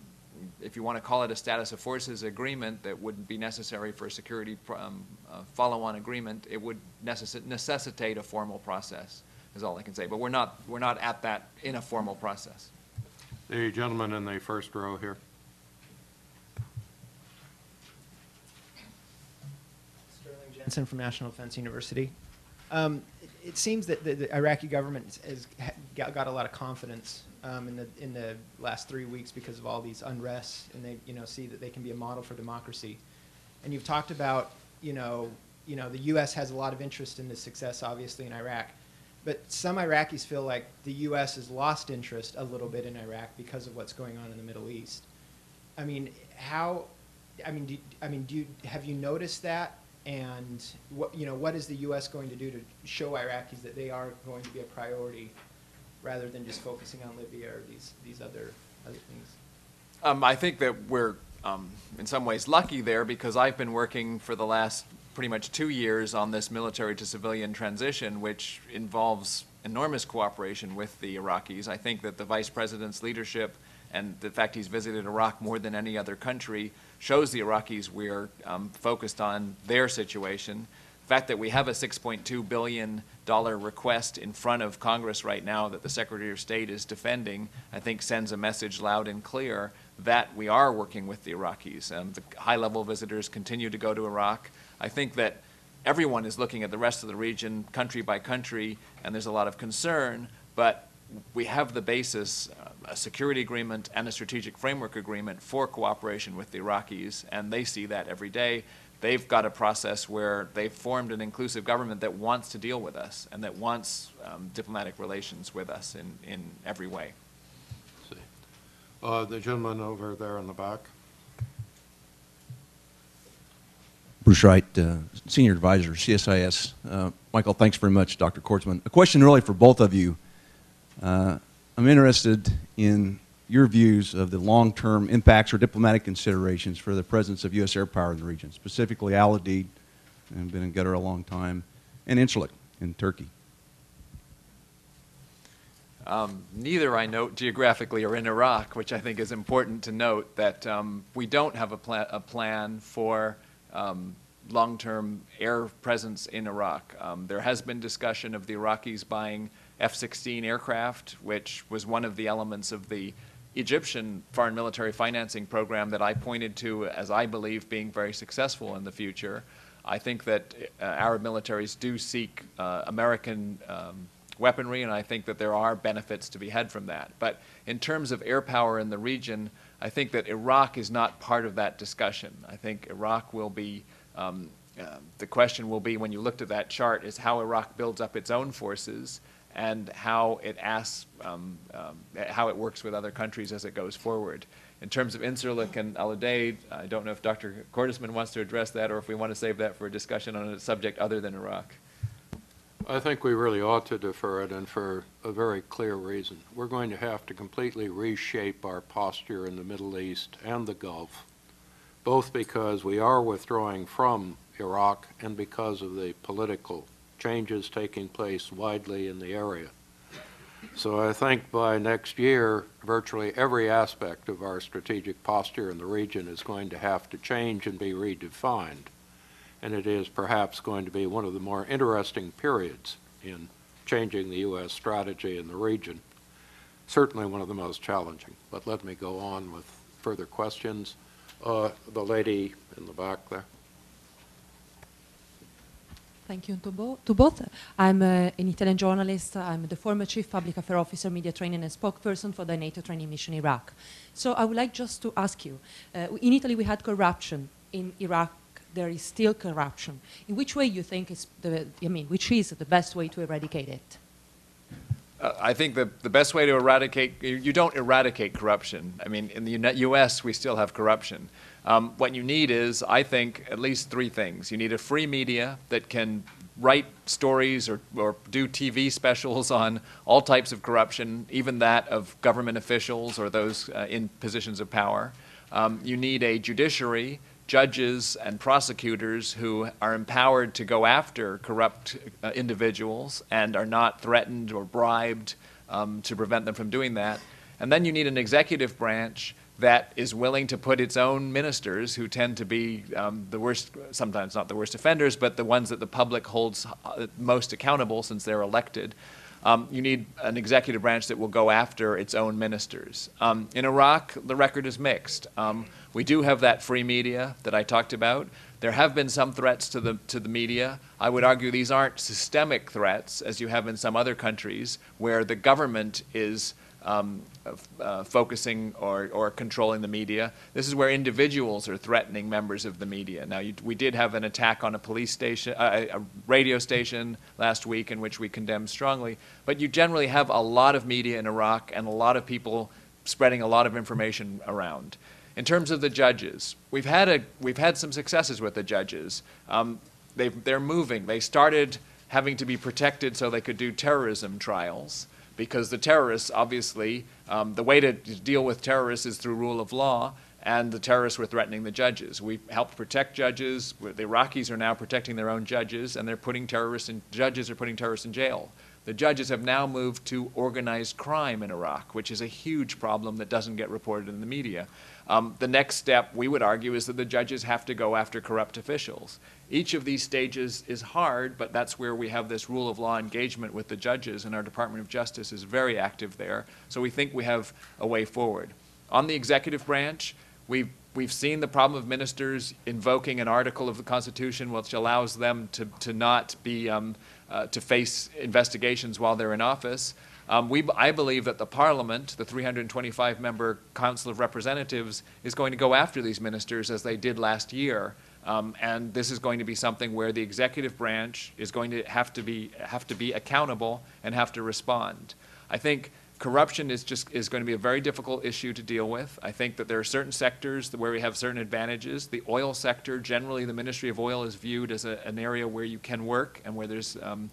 if you want to call it a status of forces agreement that would be necessary for a security um, uh, follow-on agreement, it would necessi- necessitate a formal process, is all I can say. But we're not, we're not at that in a formal process. The gentleman in the first row here. Sterling Jensen from National Defense University. Um, it, it seems that the, the Iraqi government has ha- got, got a lot of confidence um, in the in the last three weeks because of all these unrests, and they you know see that they can be a model for democracy. And you've talked about you know you know the U.S. has a lot of interest in this success, obviously in Iraq, but some Iraqis feel like the U.S. has lost interest a little bit in Iraq because of what's going on in the Middle East. I mean, how? I mean, do, I mean, do you, have you noticed that? And what you know, what is the U.S. going to do to show Iraqis that they are going to be a priority, rather than just focusing on Libya or these these other other things? Um, I think that we're, um, in some ways, lucky there because I've been working for the last pretty much two years on this military to civilian transition, which involves enormous cooperation with the Iraqis. I think that the vice president's leadership and the fact he's visited Iraq more than any other country shows the Iraqis we're um, focused on their situation. The fact that we have a $6.2 billion request in front of Congress right now that the Secretary of State is defending, I think sends a message loud and clear that we are working with the Iraqis. Um, the high-level visitors continue to go to Iraq. I think that everyone is looking at the rest of the region, country by country, and there's a lot of concern, but we have the basis, uh, a security agreement and a strategic framework agreement for cooperation with the Iraqis, and they see that every day. They've got a process where they've formed an inclusive government that wants to deal with us and that wants um, diplomatic relations with us in, in every way. See. Uh, The gentleman over there in the back. Bruce Wright, uh, Senior Advisor, CSIS. Uh, Michael, thanks very much, Dr. Cordesman. A question really for both of you. Uh, I'm interested in your views of the long-term impacts or diplomatic considerations for the presence of U.S. air power in the region, specifically Al Udeid, and been in Qatar a long time, and Incirlik in Turkey. Um, neither I note geographically are in Iraq, which I think is important to note that um, we don't have a, pla- a plan for um, long-term air presence in Iraq. Um, there has been discussion of the Iraqis buying F-16 aircraft, which was one of the elements of the Egyptian foreign military financing program that I pointed to as I believe being very successful in the future. I think that uh, Arab militaries do seek uh, American um, weaponry, and I think that there are benefits to be had from that. But in terms of air power in the region, I think that Iraq is not part of that discussion. I think Iraq will be, um, uh, the question will be when you looked at that chart, is how Iraq builds up its own forces and how it asks, um, um, how it works with other countries as it goes forward. In terms of Incirlik and Al Udeid, I don't know if Dr. Cordesman wants to address that or if we want to save that for a discussion on a subject other than Iraq. I think we really ought to defer it, and for a very clear reason. We're going to have to completely reshape our posture in the Middle East and the Gulf, both because we are withdrawing from Iraq and because of the political changes taking place widely in the area. So I think by next year, virtually every aspect of our strategic posture in the region is going to have to change and be redefined. And it is perhaps going to be one of the more interesting periods in changing the U.S. strategy in the region. Certainly one of the most challenging. But let me go on with further questions. Uh, The lady in the back there. Thank you to, bo- to both. I'm uh, an Italian journalist. I'm the former Chief Public Affairs Officer, Media Training and spokesperson for the NATO training mission Iraq. So I would like just to ask you, uh, in Italy we had corruption. In Iraq there is still corruption. In which way you think is the, I mean, which is the best way to eradicate it? Uh, I think the, the best way to eradicate, you, don't eradicate corruption. I mean, in the Uni- U.S., we still have corruption. Um, what you need is, I think, at least three things. You need a free media that can write stories or, or do TV specials on all types of corruption, even that of government officials or those uh, in positions of power. Um, you need a judiciary judges and prosecutors who are empowered to go after corrupt uh, individuals and are not threatened or bribed um, to prevent them from doing that. And then you need an executive branch that is willing to put its own ministers, who tend to be um, the worst, sometimes not the worst offenders, but the ones that the public holds uh, most accountable since they're elected. Um, you need an executive branch that will go after its own ministers. Um, in Iraq, the record is mixed. Um, we do have that free media that I talked about. There have been some threats to the, to the media. I would argue these aren't systemic threats, as you have in some other countries, where the government is um, uh, focusing or, or controlling the media. This is where individuals are threatening members of the media. Now, you, we did have an attack on a police station, uh, a radio station last week, in which we condemned strongly. But you generally have a lot of media in Iraq and a lot of people spreading a lot of information around. In terms of the judges, we've had, a, we've had some successes with the judges. Um, they're moving. They started having to be protected so they could do terrorism trials because the terrorists, obviously, um, the way to deal with terrorists is through rule of law, and the terrorists were threatening the judges. We helped protect judges. The Iraqis are now protecting their own judges, and they're putting terrorists in, judges are putting terrorists in jail. The judges have now moved to organized crime in Iraq, which is a huge problem that doesn't get reported in the media. Um, the next step, we would argue, is that the judges have to go after corrupt officials. Each of these stages is hard, but that's where we have this rule of law engagement with the judges, and our Department of Justice is very active there. So we think we have a way forward. On the executive branch, we've, we've seen the problem of ministers invoking an article of the Constitution which allows them to, to not be, um, uh, to face investigations while they're in office. Um, we, I believe that the Parliament, the 325 member Council of Representatives, is going to go after these ministers as they did last year Um, and this is going to be something where the executive branch is going to have to be, have to be accountable and have to respond. I think corruption is just, is going to be a very difficult issue to deal with. I think that there are certain sectors where we have certain advantages. The oil sector, generally, the Ministry of Oil is viewed as a, an area where you can work and where there's, um,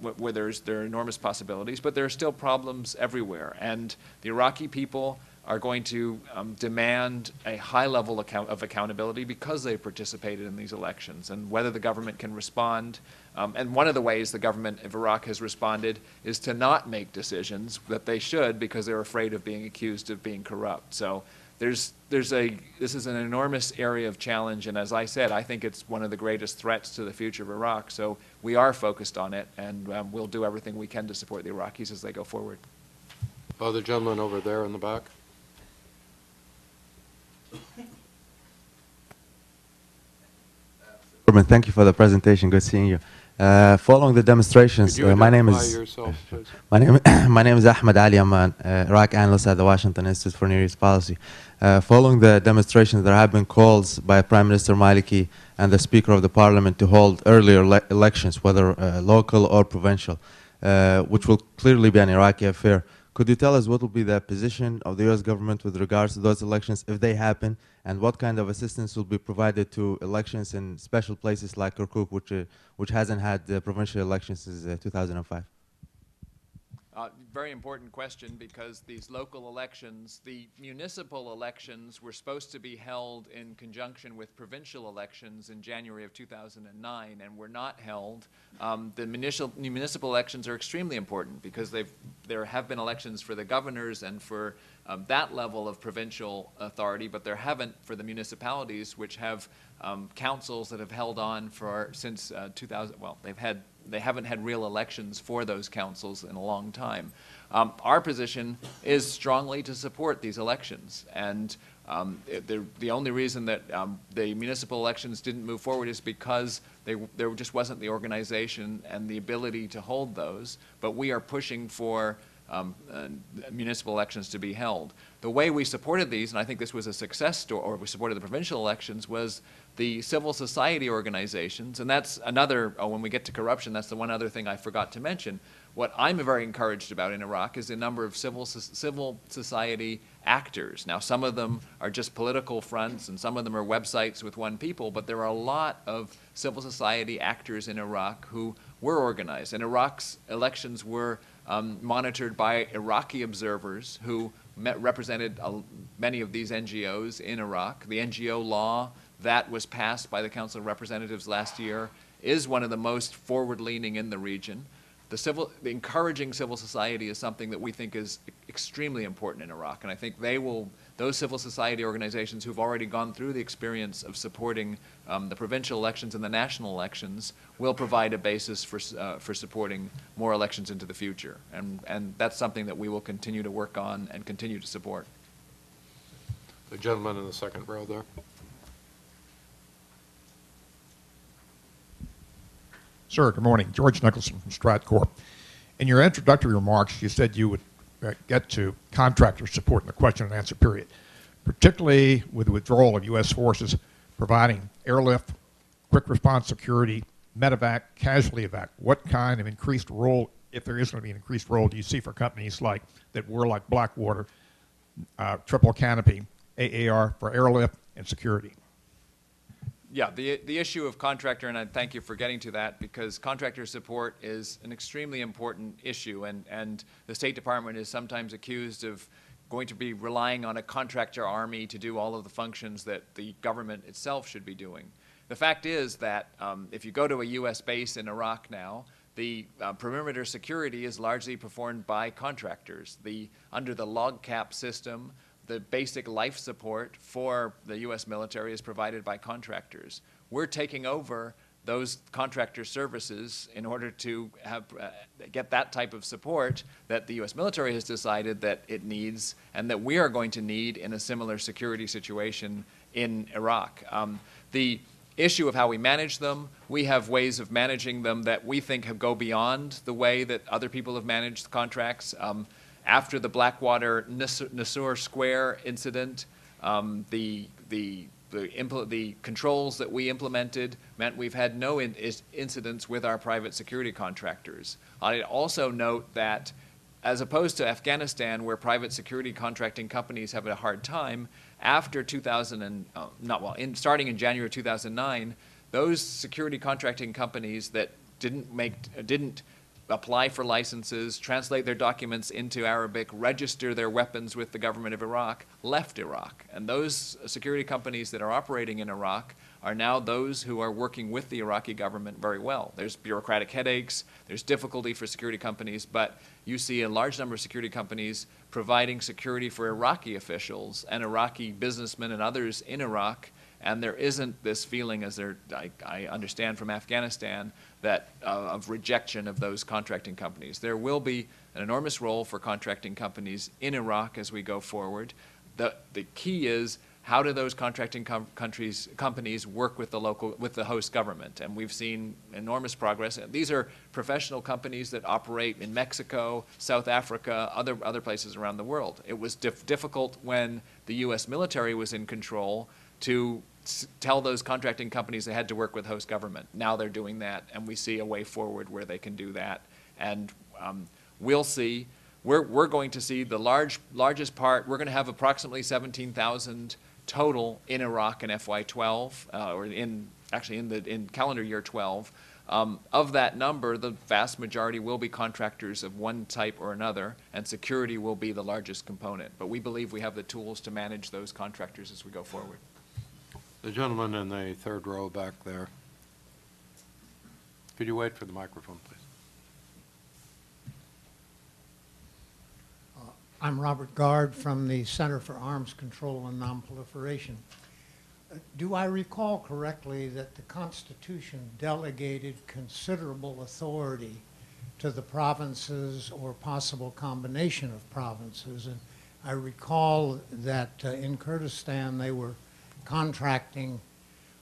where there's, there are enormous possibilities, but there are still problems everywhere. And the Iraqi people are going to um, demand a high level account of accountability because they participated in these elections and whether the government can respond. Um, and one of the ways the government of Iraq has responded is to not make decisions that they should because they're afraid of being accused of being corrupt. So there's, there's a, this is an enormous area of challenge, and as I said, I think it's one of the greatest threats to the future of Iraq. So we are focused on it, and um, we'll do everything we can to support the Iraqis as they go forward. The gentleman over there in the back? Chairman, thank you for the presentation. Good seeing you. Uh, following the demonstrations, uh, my name is yourself, my name my name is Ahmed Ali. I'm an uh, Iraq analyst at the Washington Institute for Near East Policy. Uh, following the demonstrations, there have been calls by Prime Minister Maliki and the Speaker of the Parliament to hold earlier le- elections, whether uh, local or provincial, uh, which will clearly be an Iraqi affair. Could you tell us what will be the position of the U.S. government with regards to those elections if they happen, and what kind of assistance will be provided to elections in special places like Kirkuk, which uh, which hasn't had uh, provincial elections since uh, 2005? Uh, Very important question, because these local elections, the municipal elections were supposed to be held in conjunction with provincial elections in January of 2009, and were not held. Um, The municipal, municipal elections are extremely important, because they've, there have been elections for the governors and for um, that level of provincial authority, but there haven't for the municipalities, which have um, councils that have held on for, since uh, 2000, well, they've had, they haven't had real elections for those councils in a long time. Um, Our position is strongly to support these elections, and um, the only reason that um, the municipal elections didn't move forward is because they, there just wasn't the organization and the ability to hold those, but we are pushing for um, uh, municipal elections to be held. The way we supported these, and I think this was a success story, or we supported the provincial elections, was the civil society organizations, and that's another, oh, when we get to corruption, that's the one other thing I forgot to mention. What I'm very encouraged about in Iraq is the number of civil, civil society actors. Now, some of them are just political fronts, and some of them are websites with one people, but there are a lot of civil society actors in Iraq who were organized. And Iraq's elections were um, monitored by Iraqi observers who met, represented uh, many of these NGOs in Iraq. The NGO law that was passed by the Council of Representatives last year is one of the most forward-leaning in the region. The civil, the encouraging civil society is something that we think is extremely important in Iraq, and I think they will, those civil society organizations who've already gone through the experience of supporting um, the provincial elections and the national elections will provide a basis for, uh, for supporting more elections into the future, and, and that's something that we will continue to work on and continue to support. The gentleman in the second row there. Sir, good morning. George Nicholson from Stratcorp. In your introductory remarks, you said you would get to contractor support in the question and answer period, particularly with the withdrawal of U.S. forces providing airlift, quick response security, medevac, casualty evac. What kind of increased role, if there is going to be an increased role, do you see for companies like that were like Blackwater, uh, Triple Canopy, AAR for airlift and security? Yeah, the, the issue of contractor, and I thank you for getting to that, because contractor support is an extremely important issue, and, and the State Department is sometimes accused of going to be relying on a contractor army to do all of the functions that the government itself should be doing. The fact is that um, if you go to a U.S. base in Iraq now, the uh, perimeter security is largely performed by contractors. The, under the LOGCAP system, the basic life support for the U.S. military is provided by contractors. We're taking over those contractor services in order to have, uh, get that type of support that the U.S. military has decided that it needs and that we are going to need in a similar security situation in Iraq. Um, the issue of how we manage them, we have ways of managing them that we think have go beyond the way that other people have managed contracts. Um, after the Blackwater Nas- Nisour Square incident, um, the, the, the, impl- the controls that we implemented meant we've had no in- incidents with our private security contractors. I'd also note that as opposed to Afghanistan, where private security contracting companies have a hard time, after 2000 and, uh, not well, in, starting in January 2009, those security contracting companies that didn't make, didn't apply for licenses, translate their documents into Arabic, register their weapons with the government of Iraq, left Iraq. And those security companies that are operating in Iraq are now those who are working with the Iraqi government very well. There's bureaucratic headaches, there's difficulty for security companies, but you see a large number of security companies providing security for Iraqi officials and Iraqi businessmen and others in Iraq and there isn't this feeling, as there, I, I understand from Afghanistan, that uh, of rejection of those contracting companies. There will be an enormous role for contracting companies in Iraq as we go forward. The, the key is how do those contracting com- countries, companies work with the local, with the host government? And we've seen enormous progress. These are professional companies that operate in Mexico, South Africa, other, other places around the world. It was dif- difficult when the U.S. military was in control to tell those contracting companies they had to work with host government. Now they're doing that, and we see a way forward where they can do that. And um, we'll see. We're, we're going to see the large, largest part. We're going to have approximately 17,000 total in Iraq in FY12, uh, or in actually in the in calendar year 12. Um, of that number, the vast majority will be contractors of one type or another, and security will be the largest component. But we believe we have the tools to manage those contractors as we go forward. The gentleman in the third row back there. Could you wait for the microphone, please? I'm Robert Gard from the Center for Arms Control and Nonproliferation. Uh, Do I recall correctly that the Constitution delegated considerable authority to the provinces or possible combination of provinces? And I recall that uh, in Kurdistan, they were contracting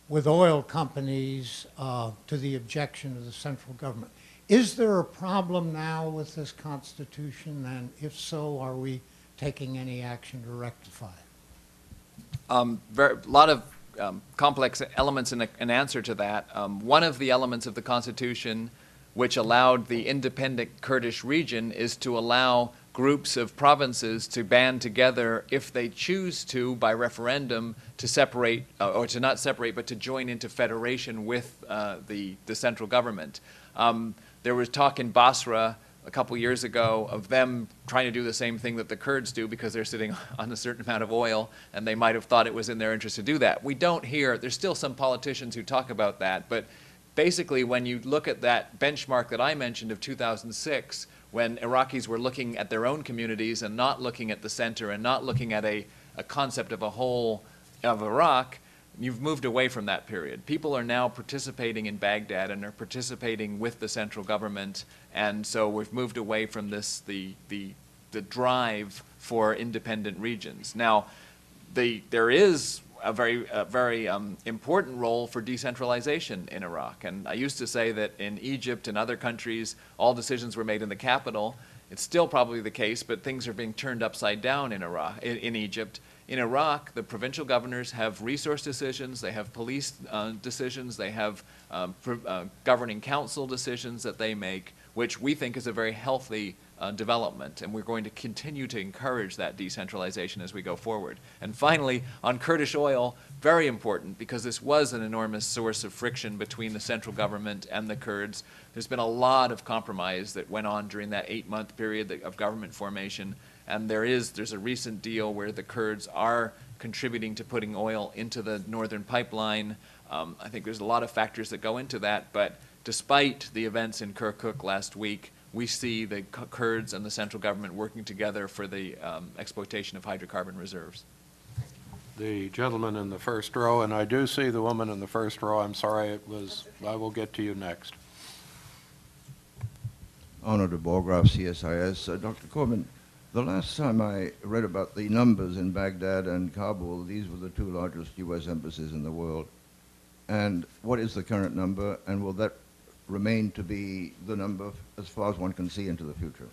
with oil companies uh, to the objection of the central government. Is there a problem now with this Constitution, and if so, are we taking any action to rectify it? Um, a lot of um, complex elements in a, an answer to that. Um, one of the elements of the Constitution which allowed the independent Kurdish region is to allow groups of provinces to band together if they choose to by referendum to separate uh, or to not separate but to join into federation with uh, the, the central government. Um, there was talk in Basra a couple years ago of them trying to do the same thing that the Kurds do because they're sitting on a certain amount of oil and they might have thought it was in their interest to do that. We don't hear, there's still some politicians who talk about that, but basically when you look at that benchmark that I mentioned of 2006, when Iraqis were looking at their own communities and not looking at the center and not looking at a, a concept of a whole of Iraq, you've moved away from that period. People are now participating in Baghdad and are participating with the central government, and so we've moved away from this the the the drive for independent regions. Now, the there is a very a very um, important role for decentralization in Iraq, and I used to say that in Egypt and other countries, all decisions were made in the capital. It's still probably the case, but things are being turned upside down in Iraq, in, in Egypt. In Iraq, the provincial governors have resource decisions, they have police uh, decisions, they have um, uh, governing council decisions that they make, which we think is a very healthy uh, development, and we're going to continue to encourage that decentralization as we go forward. And finally, on Kurdish oil, very important because this was an enormous source of friction between the central government and the Kurds. There's been a lot of compromise that went on during that eight-month period of government formation, and there is there's a recent deal where the Kurds are contributing to putting oil into the northern pipeline. Um, I think there's a lot of factors that go into that, but despite the events in Kirkuk last week, we see the K- Kurds and the central government working together for the um, exploitation of hydrocarbon reserves. The gentleman in the first row, and I do see the woman in the first row. I'm sorry, it was, I will get to you next. Arnold de Borgraf, CSIS. Uh, Dr. Corbin, the last time I read about the numbers in Baghdad and Kabul, these were the two largest U.S. embassies in the world. And what is the current number, and will that remain to be the number as far as one can see into the future?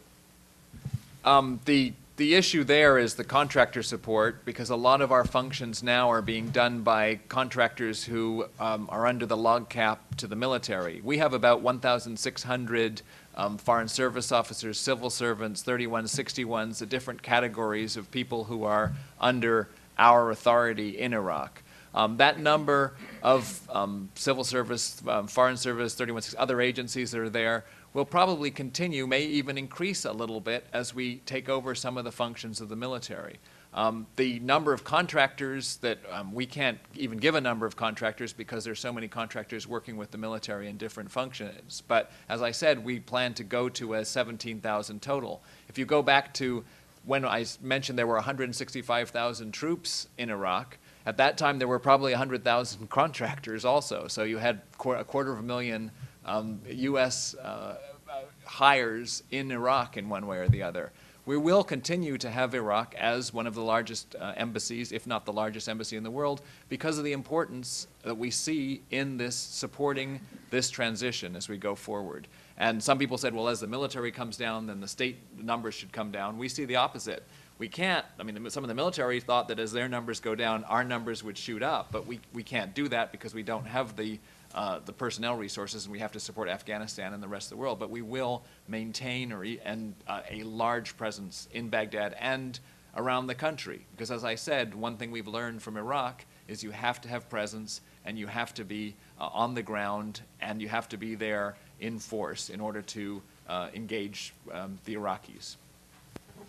Um, the the issue there is the contractor support, because a lot of our functions now are being done by contractors who um, are under the LOGCAP to the military. We have about 1,600 um, foreign service officers, civil servants, 3161s, the different categories of people who are under our authority in Iraq. Um, that number of um, civil service, um, foreign service, 31 other agencies that are there will probably continue, may even increase a little bit as we take over some of the functions of the military. Um, the number of contractors that um, we can't even give a number of contractors because there's so many contractors working with the military in different functions. But as I said, we plan to go to a 17,000 total. If you go back to when I mentioned there were 165,000 troops in Iraq, at that time there were probably 100,000 contractors also. So you had qu- a quarter of a million um, U.S. Uh, uh, hires in Iraq in one way or the other. We will continue to have Iraq as one of the largest uh, embassies, if not the largest embassy in the world, because of the importance that we see in this supporting this transition as we go forward. And some people said, well, as the military comes down, then the state numbers should come down. We see the opposite. We can't, I mean, some of the military thought that as their numbers go down, our numbers would shoot up, but we, we can't do that because we don't have the, uh, the personnel resources and we have to support Afghanistan and the rest of the world. But we will maintain or, and, uh, a large presence in Baghdad and around the country. Because as I said, one thing we've learned from Iraq is you have to have presence and you have to be uh, on the ground and you have to be there in force in order to uh, engage um, the Iraqis.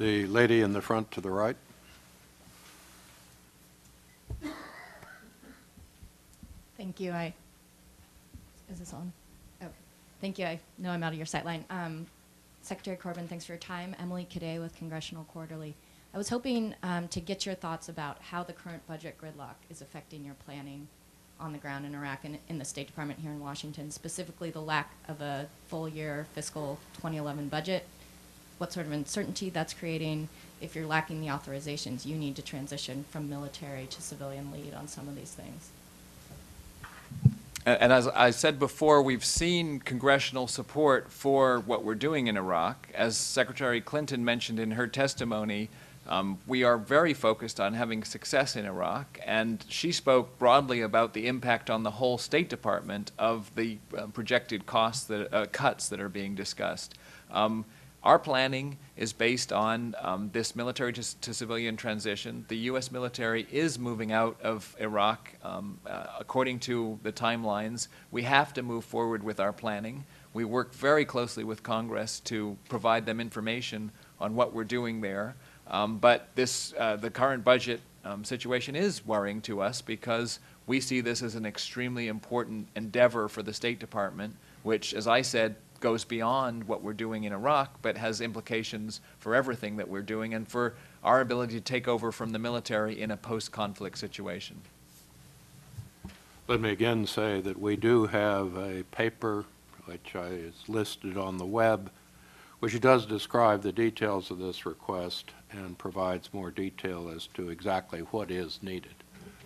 The lady in the front to the right. Thank you. I, is this on? Oh, thank you. I know I'm out of your sight line. Um, Secretary Corbin, thanks for your time. Emily Cadei with Congressional Quarterly. I was hoping um, to get your thoughts about how the current budget gridlock is affecting your planning on the ground in Iraq and in the State Department here in Washington, specifically the lack of a full year fiscal 2011 budget, what sort of uncertainty that's creating. If you're lacking the authorizations, you need to transition from military to civilian lead on some of these things. And as I said before, we've seen congressional support for what we're doing in Iraq. As Secretary Clinton mentioned in her testimony, um, we are very focused on having success in Iraq, and she spoke broadly about the impact on the whole State Department of the uh, projected costs that uh, cuts that are being discussed. Um, our planning is based on um, this military to, to civilian transition. The U.S. military is moving out of Iraq um, uh, according to the timelines. We have to move forward with our planning. We work very closely with Congress to provide them information on what we're doing there. Um, but this, uh, the current budget um, situation is worrying to us because we see this as an extremely important endeavor for the State Department, which, as I said, goes beyond what we're doing in Iraq, but has implications for everything that we're doing and for our ability to take over from the military in a post-conflict situation. Let me again say that we do have a paper which is listed on the web, which does describe the details of this request and provides more detail as to exactly what is needed.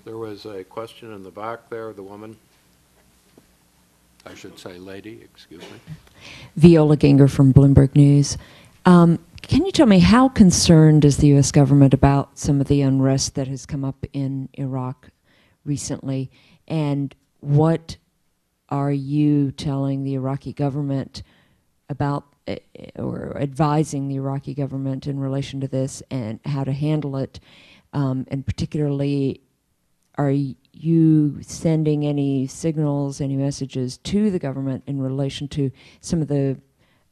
There was a question in the back there, the woman. I should say lady, excuse me. Viola Gienger from Bloomberg News. Um, can you tell me how concerned is the U.S. government about some of the unrest that has come up in Iraq recently, and what are you telling the Iraqi government about eh, or advising the Iraqi government in relation to this and how to handle it, um, and particularly are you sending any signals, any messages to the government in relation to some of the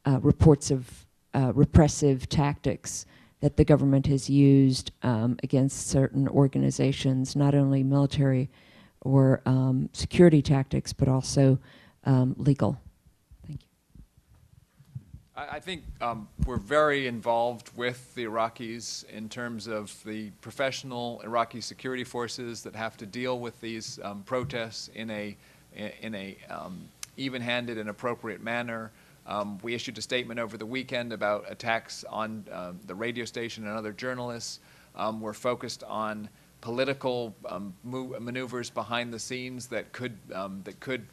uh, reports of uh, repressive tactics that the government has used um, against certain organizations, not only military or um, security tactics, but also um, legal? I, think um, we're very involved with the Iraqis in terms of the professional Iraqi security forces that have to deal with these um, protests in a in a um, even-handed and appropriate manner. Um, we issued a statement over the weekend about attacks on uh, the radio station and other journalists. Um, we're focused on political maneuvers behind the scenes that could that could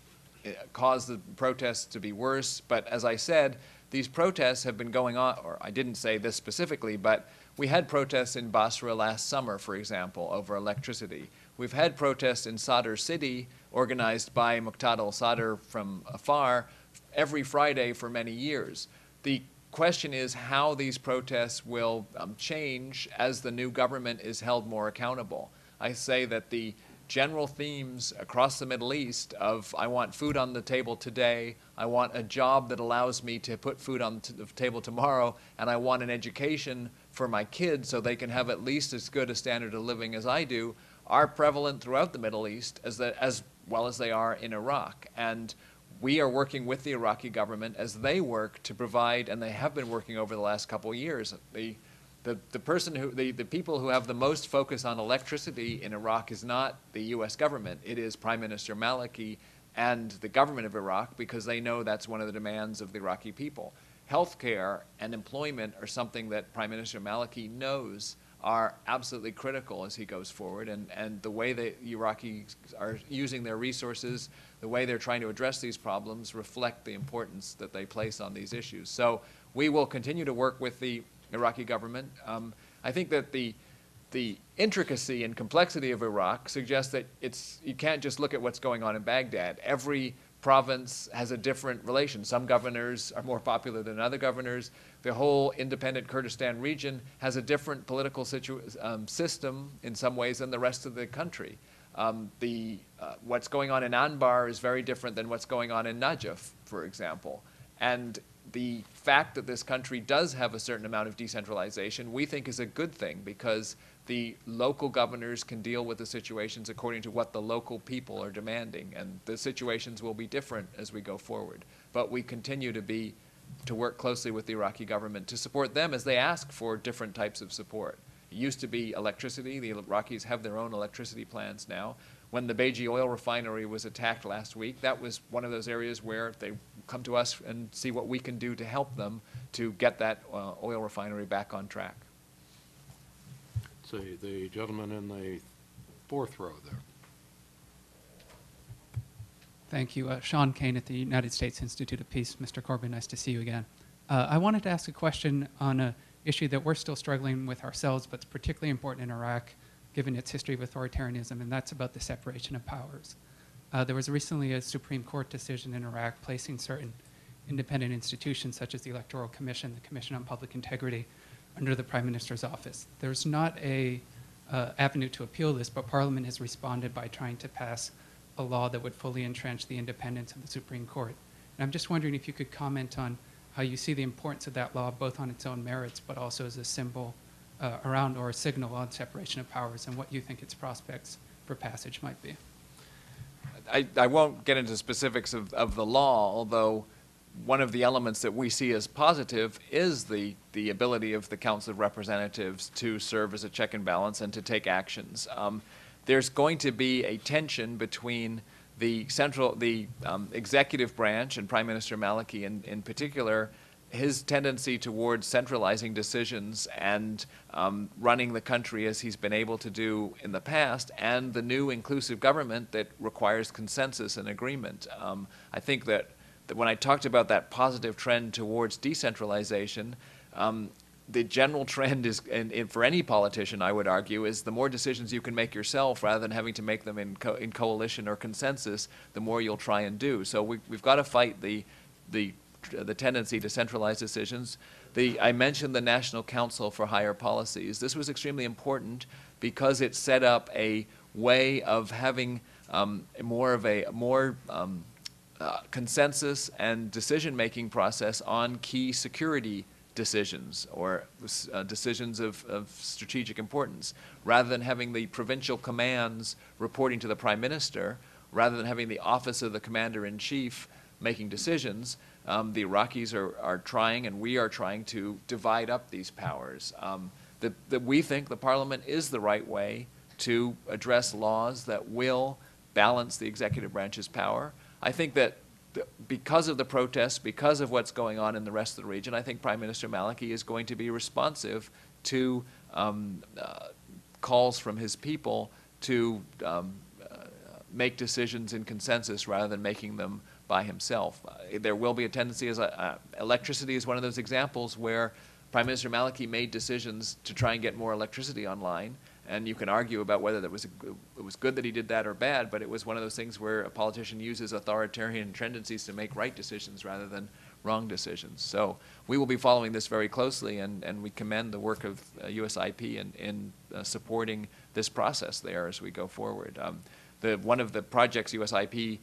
uh, cause the protests to be worse. But as I said, these protests have been going on, or I didn't say this specifically, but We had protests in Basra last summer, for example, over electricity. We've had protests in Sadr City, organized by Muqtada al-Sadr from afar, every Friday for many years. The question is how these protests will um, change as the new government is held more accountable. I say that the general themes across the Middle East of I want food on the table today, I want a job that allows me to put food on the table tomorrow, and I want an education for my kids so they can have at least as good a standard of living as I do, are prevalent throughout the Middle East as, the, as well as they are in Iraq. And we are working with the Iraqi government as they work to provide, and they have been working over the last couple of years. The, the, the person who, the, the people who have the most focus on electricity in Iraq is not the U.S. government. It is Prime Minister Maliki and the government of Iraq because they know that's one of the demands of the Iraqi people. Healthcare and employment are something that Prime Minister Maliki knows are absolutely critical as he goes forward. And, and the way the Iraqis are using their resources, the way they're trying to address these problems reflect the importance that they place on these issues. So we will continue to work with the Iraqi government. Um, I think that the, the intricacy and complexity of Iraq suggests that it's, you can't just look at what's going on in Baghdad. Every province has a different relation. Some governors are more popular than other governors. The whole independent Kurdistan region has a different political um, system in some ways than the rest of the country. Um, the, uh, what's going on in Anbar is very different than what's going on in Najaf, for example. And the fact that this country does have a certain amount of decentralization, we think is a good thing because the local governors can deal with the situations according to what the local people are demanding. And the situations will be different as we go forward. But we continue to be, to work closely with the Iraqi government to support them as they ask for different types of support. It used to be electricity. The Iraqis have their own electricity plans now. When the Baiji oil refinery was attacked last week, that was one of those areas where they come to us and see what we can do to help them to get that uh, oil refinery back on track see, the gentleman in the fourth row there. Thank you. Uh, Sean Kane at the United States Institute of Peace. Mr. Corbin, nice to see you again. Uh, I wanted to ask a question on an issue that we're still struggling with ourselves, but it's particularly important in Iraq, given its history of authoritarianism, and that's about the separation of powers. Uh, there was recently a Supreme Court decision in Iraq placing certain independent institutions, such as the Electoral Commission, the Commission on Public Integrity, under the Prime Minister's office. There's not a uh, avenue to appeal this, but Parliament has responded by trying to pass a law that would fully entrench the independence of the Supreme Court. And I'm just wondering if you could comment on how you see the importance of that law, both on its own merits, but also as a symbol uh, around or a signal on separation of powers, and what you think its prospects for passage might be. I, I won't get into specifics of, of the law, although one of the elements that we see as positive is the, the ability of the Council of Representatives to serve as a check and balance and to take actions. Um, there's going to be a tension between the central, the um, executive branch and Prime Minister Maliki in, in particular, his tendency towards centralizing decisions and um, running the country as he's been able to do in the past, and the new inclusive government that requires consensus and agreement. Um, I think that that when I talked about that positive trend towards decentralization, um, the general trend is, and, and, for any politician, I would argue, is the more decisions you can make yourself rather than having to make them in, co in coalition or consensus, the more you'll try and do. So we, have got to fight the, the, the tendency to centralize decisions. The, I mentioned the National Council for Higher Policies. This was extremely important because it set up a way of having um, more of a more um, uh, consensus and decision-making process on key security decisions or uh, decisions of, of, strategic importance. Rather than having the provincial commands reporting to the prime minister, rather than having the office of the commander-in-chief making decisions, um, the Iraqis are, are trying and we are trying to divide up these powers. Um, that, we think the parliament is the right way to address laws that will balance the executive branch's power I think that because of the protests, because of what's going on in the rest of the region, I think Prime Minister Maliki is going to be responsive to um, uh, calls from his people to um, uh, make decisions in consensus rather than making them by himself. Uh, there will be a tendency, as uh, electricity is one of those examples where Prime Minister Maliki made decisions to try and get more electricity online. And you can argue about whether that was, a, it was good that he did that or bad, but it was one of those things where a politician uses authoritarian tendencies to make right decisions rather than wrong decisions. So we will be following this very closely, and, and we commend the work of uh, USIP in, in uh, supporting this process there as we go forward. Um, the, one of the projects USIP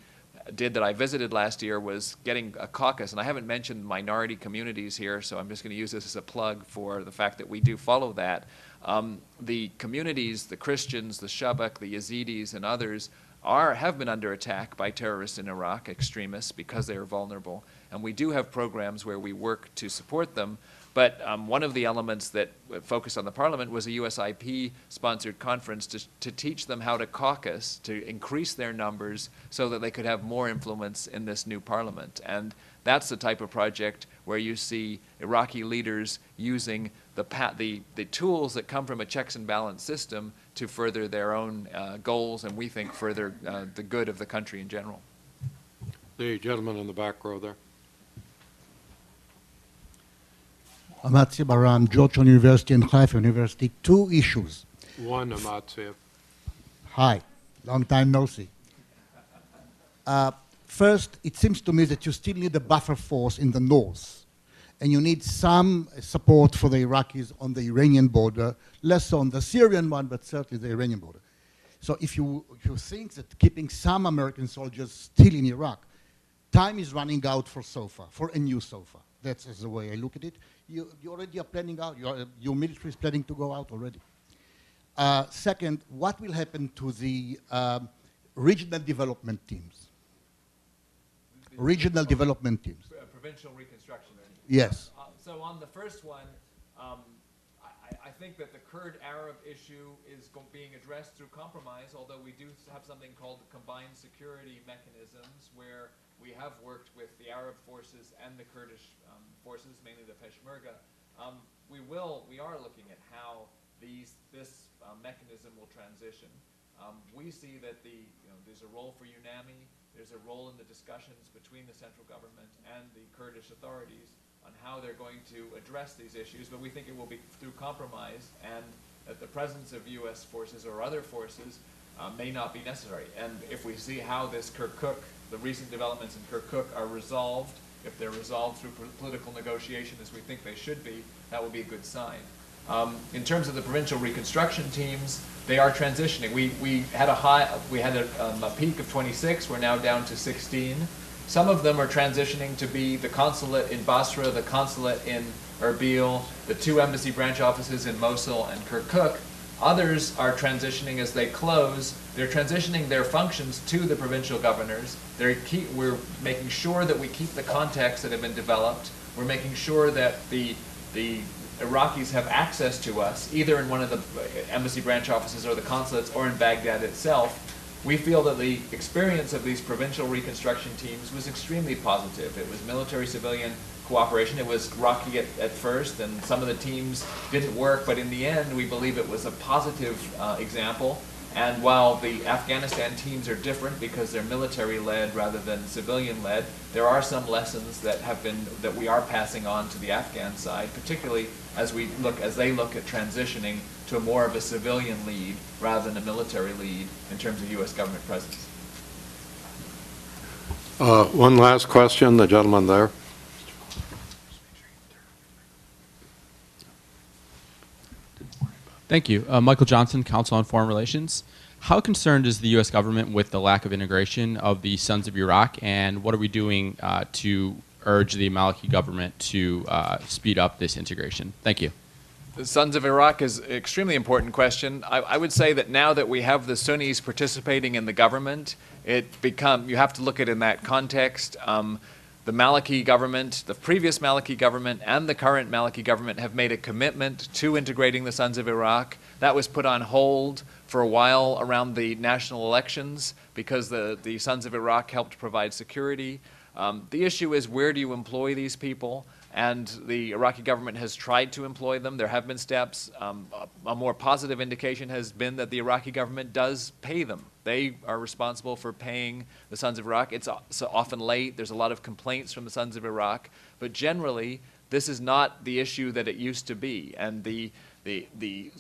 did that I visited last year was getting a caucus, and I haven't mentioned minority communities here, so I'm just going to use this as a plug for the fact that we do follow that. Um, the communities, the Christians, the Shabak, the Yazidis, and others are have been under attack by terrorists in Iraq, extremists, because they are vulnerable, and we do have programs where we work to support them. But um, one of the elements that focused on the parliament was a USIP-sponsored conference to, to teach them how to caucus, to increase their numbers so that they could have more influence in this new parliament. And that's the type of project where you see Iraqi leaders using the, the, the tools that come from a checks and balance system to further their own uh, goals and we think further uh, the good of the country in general. The gentleman in the back row there. Amatzia Baram, Georgetown University and Haifa University. Two issues. One, Amatzia. Hi, long time no see. Uh, first, it seems to me that you still need a buffer force in the north, and you need some support for the Iraqis on the Iranian border, less on the Syrian one, but certainly the Iranian border. So if you, if you think that keeping some American soldiers still in Iraq, time is running out for SOFA, for a new SOFA. That's the way I look at it. You, you already are planning out, your, your military is planning to go out already. Uh, second, what will happen to the um, regional development teams? Regional development teams. provincial reconstruction. Yes. Uh, so on the first one, um, I, I think that the Kurd-Arab issue is go- being addressed through compromise, although we do have something called combined security mechanisms, where we have worked with the Arab forces and the Kurdish um, forces, mainly the Peshmerga. Um, we will, we are looking at how these, this uh, mechanism will transition. Um, we see that the, you know, there's a role for UNAMI, there's a role in the discussions between the central government and the Kurdish authorities on how they're going to address these issues, but we think it will be through compromise and that the presence of U.S. forces or other forces uh, may not be necessary. And if we see how this Kirkuk, the recent developments in Kirkuk are resolved, if they're resolved through political negotiation as we think they should be, that will be a good sign. Um, in terms of the provincial reconstruction teams, they are transitioning. We, we had a high, we had a, um, a peak of 26. We're now down to 16. Some of them are transitioning to be the consulate in Basra, the consulate in Erbil, the two embassy branch offices in Mosul and Kirkuk. Others are transitioning as they close. They're transitioning their functions to the provincial governors. Keep, we're making sure that we keep the contacts that have been developed. We're making sure that the, the Iraqis have access to us, either in one of the embassy branch offices or the consulates or in Baghdad itself. We feel that the experience of these provincial reconstruction teams was extremely positive. It was military-civilian cooperation. It was rocky at, at first, and some of the teams didn't work, but in the end, we believe it was a positive uh, example. And while the Afghanistan teams are different because they're military-led rather than civilian-led, there are some lessons that have been that we are passing on to the Afghan side, particularly as we look as they look at transitioning to more of a civilian lead rather than a military lead in terms of U.S. government presence. Uh, One last question, the gentleman there. Thank you. Uh, Michael Johnson, Council on Foreign Relations. How concerned is the U.S. government with the lack of integration of the Sons of Iraq, and what are we doing uh, to urge the Maliki government to uh, speed up this integration? Thank you. The Sons of Iraq is an extremely important question. I, I would say that now that we have the Sunnis participating in the government, it become you have to look at it in that context. Um, the Maliki government, the previous Maliki government, and the current Maliki government have made a commitment to integrating the Sons of Iraq. That was put on hold for a while around the national elections because the, the Sons of Iraq helped provide security. Um, the issue is where do you employ these people? And the Iraqi government has tried to employ them. There have been steps. Um, a, a more positive indication has been that the Iraqi government does pay them. They are responsible for paying the Sons of Iraq. It's so often late. There's a lot of complaints from the Sons of Iraq. But generally, this is not the issue that it used to be. And the, the, the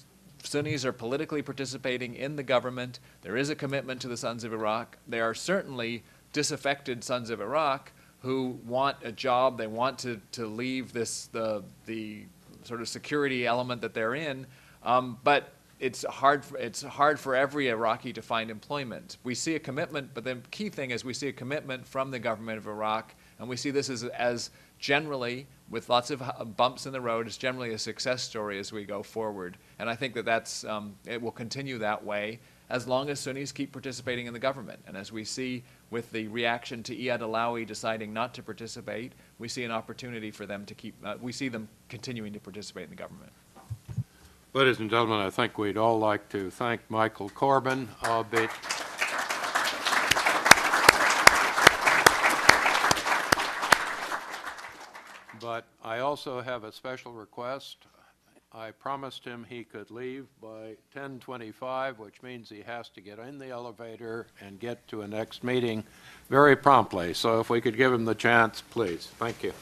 Sunnis are politically participating in the government. There is a commitment to the Sons of Iraq. There are certainly disaffected Sons of Iraq who want a job. They want to, to leave this, the, the sort of security element that they're in. Um, but it's hard, for, it's hard for every Iraqi to find employment. We see a commitment, but the key thing is we see a commitment from the government of Iraq, and we see this as, as generally, with lots of bumps in the road, as generally a success story as we go forward. And I think that that's, um, it will continue that way as long as Sunnis keep participating in the government. And as we see with the reaction to Iyad Alawi deciding not to participate, we see an opportunity for them to keep, uh, we see them continuing to participate in the government. Ladies and gentlemen, I think we'd all like to thank Michael Corbin, albeit But I also have a special request. I promised him he could leave by 10:25, which means he has to get in the elevator and get to a next meeting very promptly. So if we could give him the chance, please. Thank you.